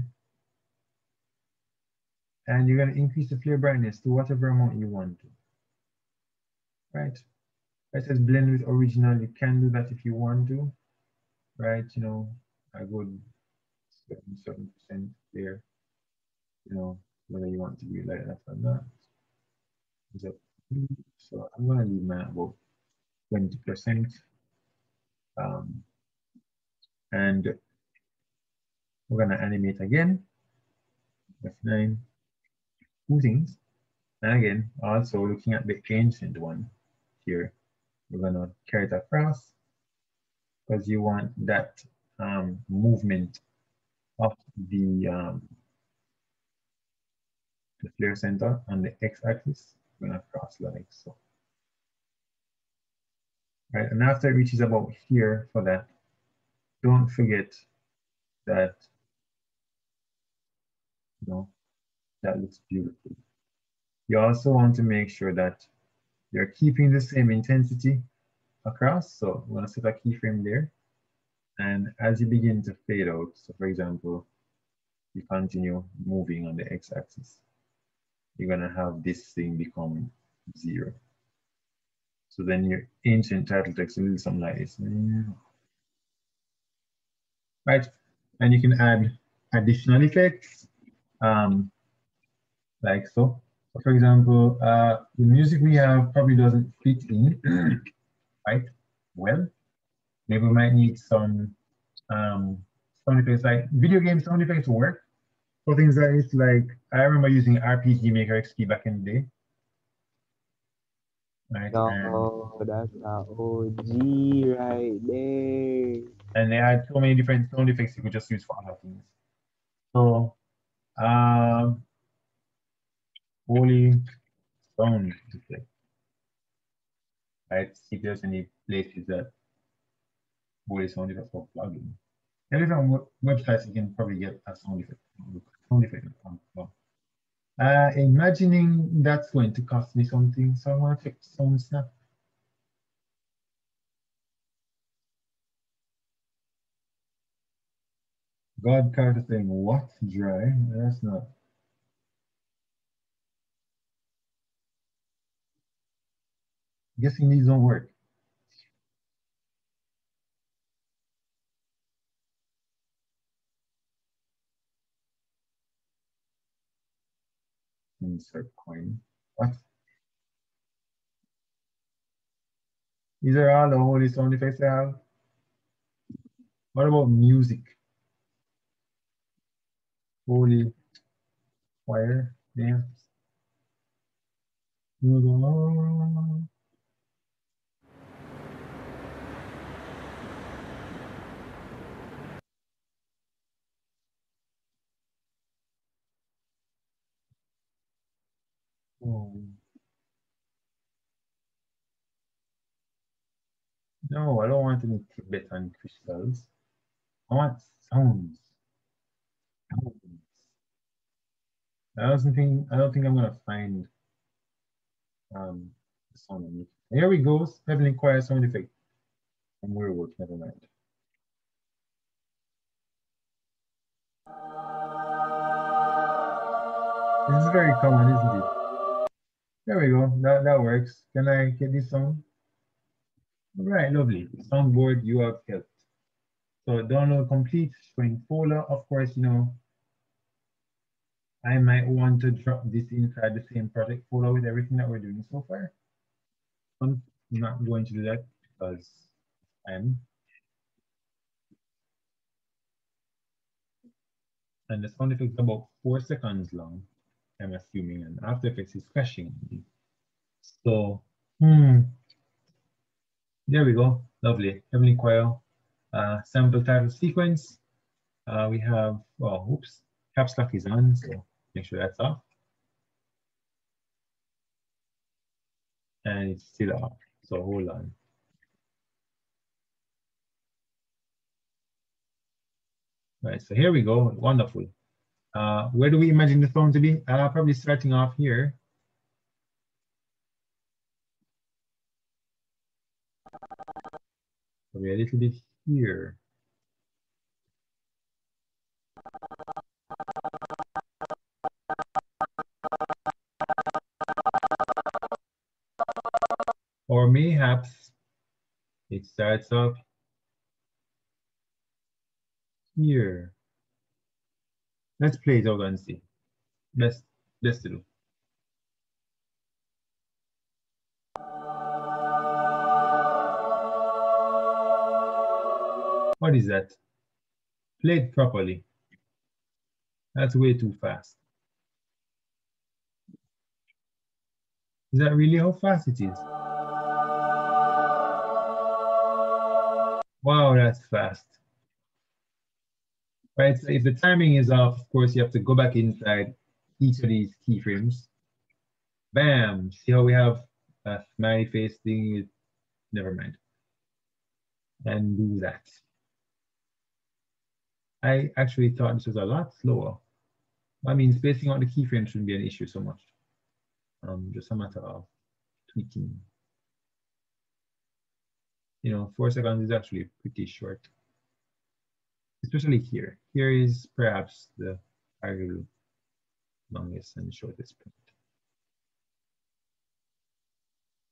And you're gonna increase the flare brightness to whatever amount you want to. Right? It says blend with original. You can do that if you want to, right? You know, I good certain percent there. You know, whether you want to be like that or not. So, I'm gonna leave mine about 20%. Um, and we're gonna animate again. F9, two things. And again, also looking at the ancient one here, we're gonna carry it across because you want that um, movement of the, um, the flare center on the x-axis, we're gonna cross like so. Right, and after it reaches about here for that, don't forget that, you know, that looks beautiful. You also want to make sure that you're keeping the same intensity across. So I'm gonna set a keyframe there. And as you begin to fade out, so for example, you continue moving on the x-axis, you're gonna have this thing become zero. So then your ancient title text will be something like this. Right, and you can add additional effects, um, like so. For example, uh, the music we have probably doesn't fit in, [CLEARS THROAT] right? Well, maybe we might need some um, sound effects, like video game sound effects work for things like. Like I remember using RPG Maker XP back in the day. Right, Oh, that's our OG right there. and they had so many different sound effects you could just use for other things. So, um, holy sound effect. Right, see if there's any places that holy sound effect for plugin. Every different websites you can probably get a sound effect. Sound effect. Uh, imagining that's going to cost me something, so I'm going to check Soundsnap. God Carter saying, what? Dry? That's not. Guessing these don't work. Insert coin. What? These are all the only sound effects I have. What about music? Holy choir, dance. Oh. No, I don't want any Tibetan crystals. I want. Sounds. I don't think I don't think I'm gonna find um the sound. I'm. Here we go. Heavenly choir sound effect. And werewolf, never mind. This is very common, isn't it? There we go. That that works. Can I get this sound? All right, lovely. Soundboard, you have helped. So download complete showing folder. Of course, you know, I might want to drop this inside the same project folder with everything that we're doing so far. I'm not going to do that because I'm. And the sound effect is about four seconds long, I'm assuming, and After Effects is crashing. So, hmm, there we go. Lovely. Heavenly Choir. Uh, sample title sequence. Uh, we have, well, oops, caps lock is on, so make sure that's off. And it's still off, so hold on. Right, so here we go, wonderful. Uh, where do we imagine the phone to be? Uh, probably starting off here. Probably a little bit here. Or mayhaps it starts off here. Let's play it out and see. Let's let's do. What is that? Play it properly. That's way too fast. Is that really how fast it is? Wow, that's fast. Right, so if the timing is off, of course, you have to go back inside each of these keyframes. Bam, see how we have a smiley face thing? Never mind. And do that. I actually thought this was a lot slower. I mean, spacing out the keyframes shouldn't be an issue so much. Um, just a matter of tweaking. You know, four seconds is actually pretty short especially here. Here is perhaps the arguably longest and shortest print.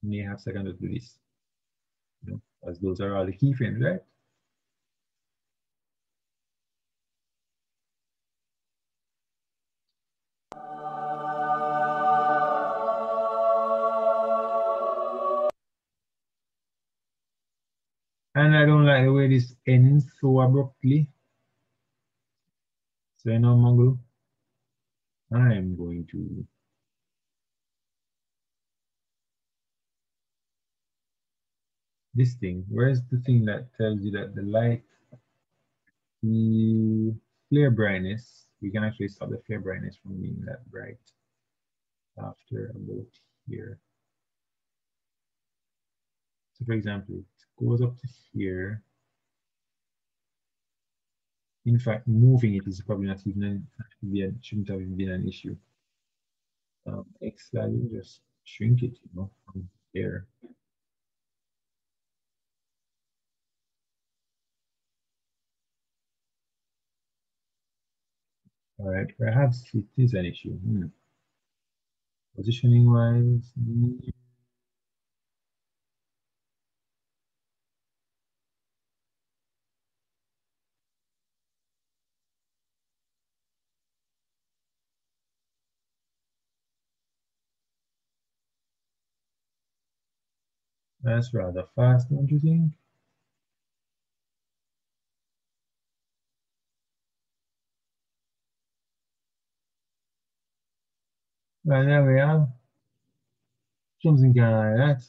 You may have second to do this, you know, as those are all the keyframes, right? And I don't like the way this ends so abruptly. So now Mongo, I am going to this thing. Where's the thing that tells you that the light, the flare brightness, we can actually stop the flare brightness from being that bright after about here. So for example, it goes up to here. In fact, moving it is probably not even an, shouldn't have even been an issue. Um, X value, just shrink it, you know, from there. All right, perhaps it is an issue. Hmm. Positioning wise, That's rather fast, don't you think? Right, there we are. Something of like that.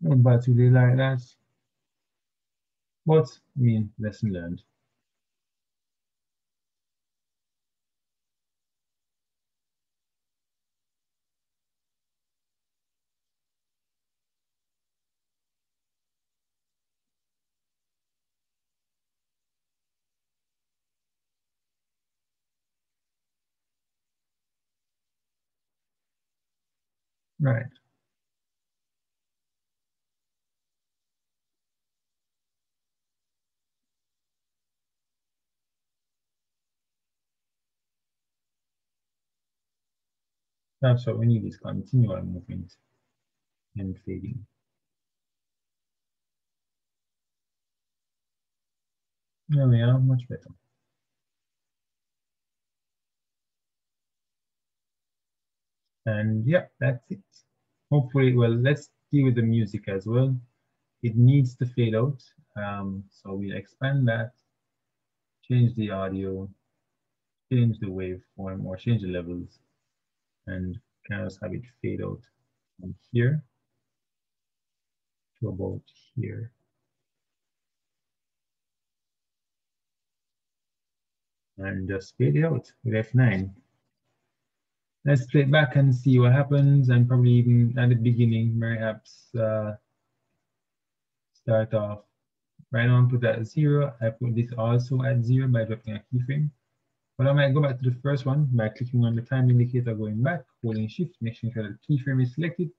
Not particularly like that. But, I mean, lesson learned. Right. That's what we need is continual movement and fading. There we are, much better. And yeah, that's it. Hopefully, well, let's deal with the music as well. It needs to fade out. Um, so we'll expand that, change the audio, change the waveform or change the levels and kind of have it fade out from here to about here. And just fade it out with F9. Let's play it back and see what happens and probably even at the beginning, perhaps uh, start off. Right now, I put that at zero. I put this also at zero by dropping a keyframe. But I might go back to the first one by clicking on the time indicator going back, holding shift, making sure that the keyframe is selected,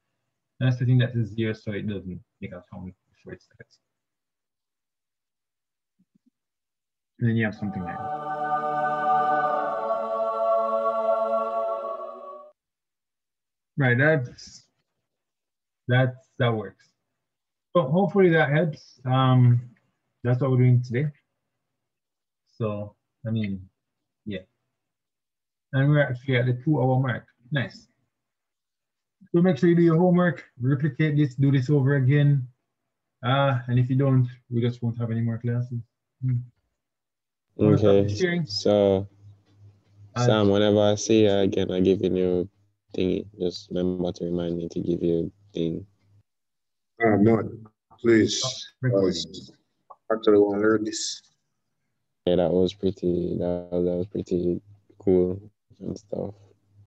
and setting that to zero so it doesn't make a sound before it starts. And then you have something there. Right, that's that's that works. So hopefully that helps. Um, that's what we're doing today. So I mean, yeah. And we're actually at the two hour mark. Nice. So make sure you do your homework, replicate this, do this over again. Uh, and if you don't, we just won't have any more classes. Hmm. Okay. So, Sam, whenever I see you again, I give you new thingy. Just remember to remind me to give you a thing. Uh, no, please. recording. I actually want to learn this. Yeah, that was pretty. That, that was pretty cool and stuff.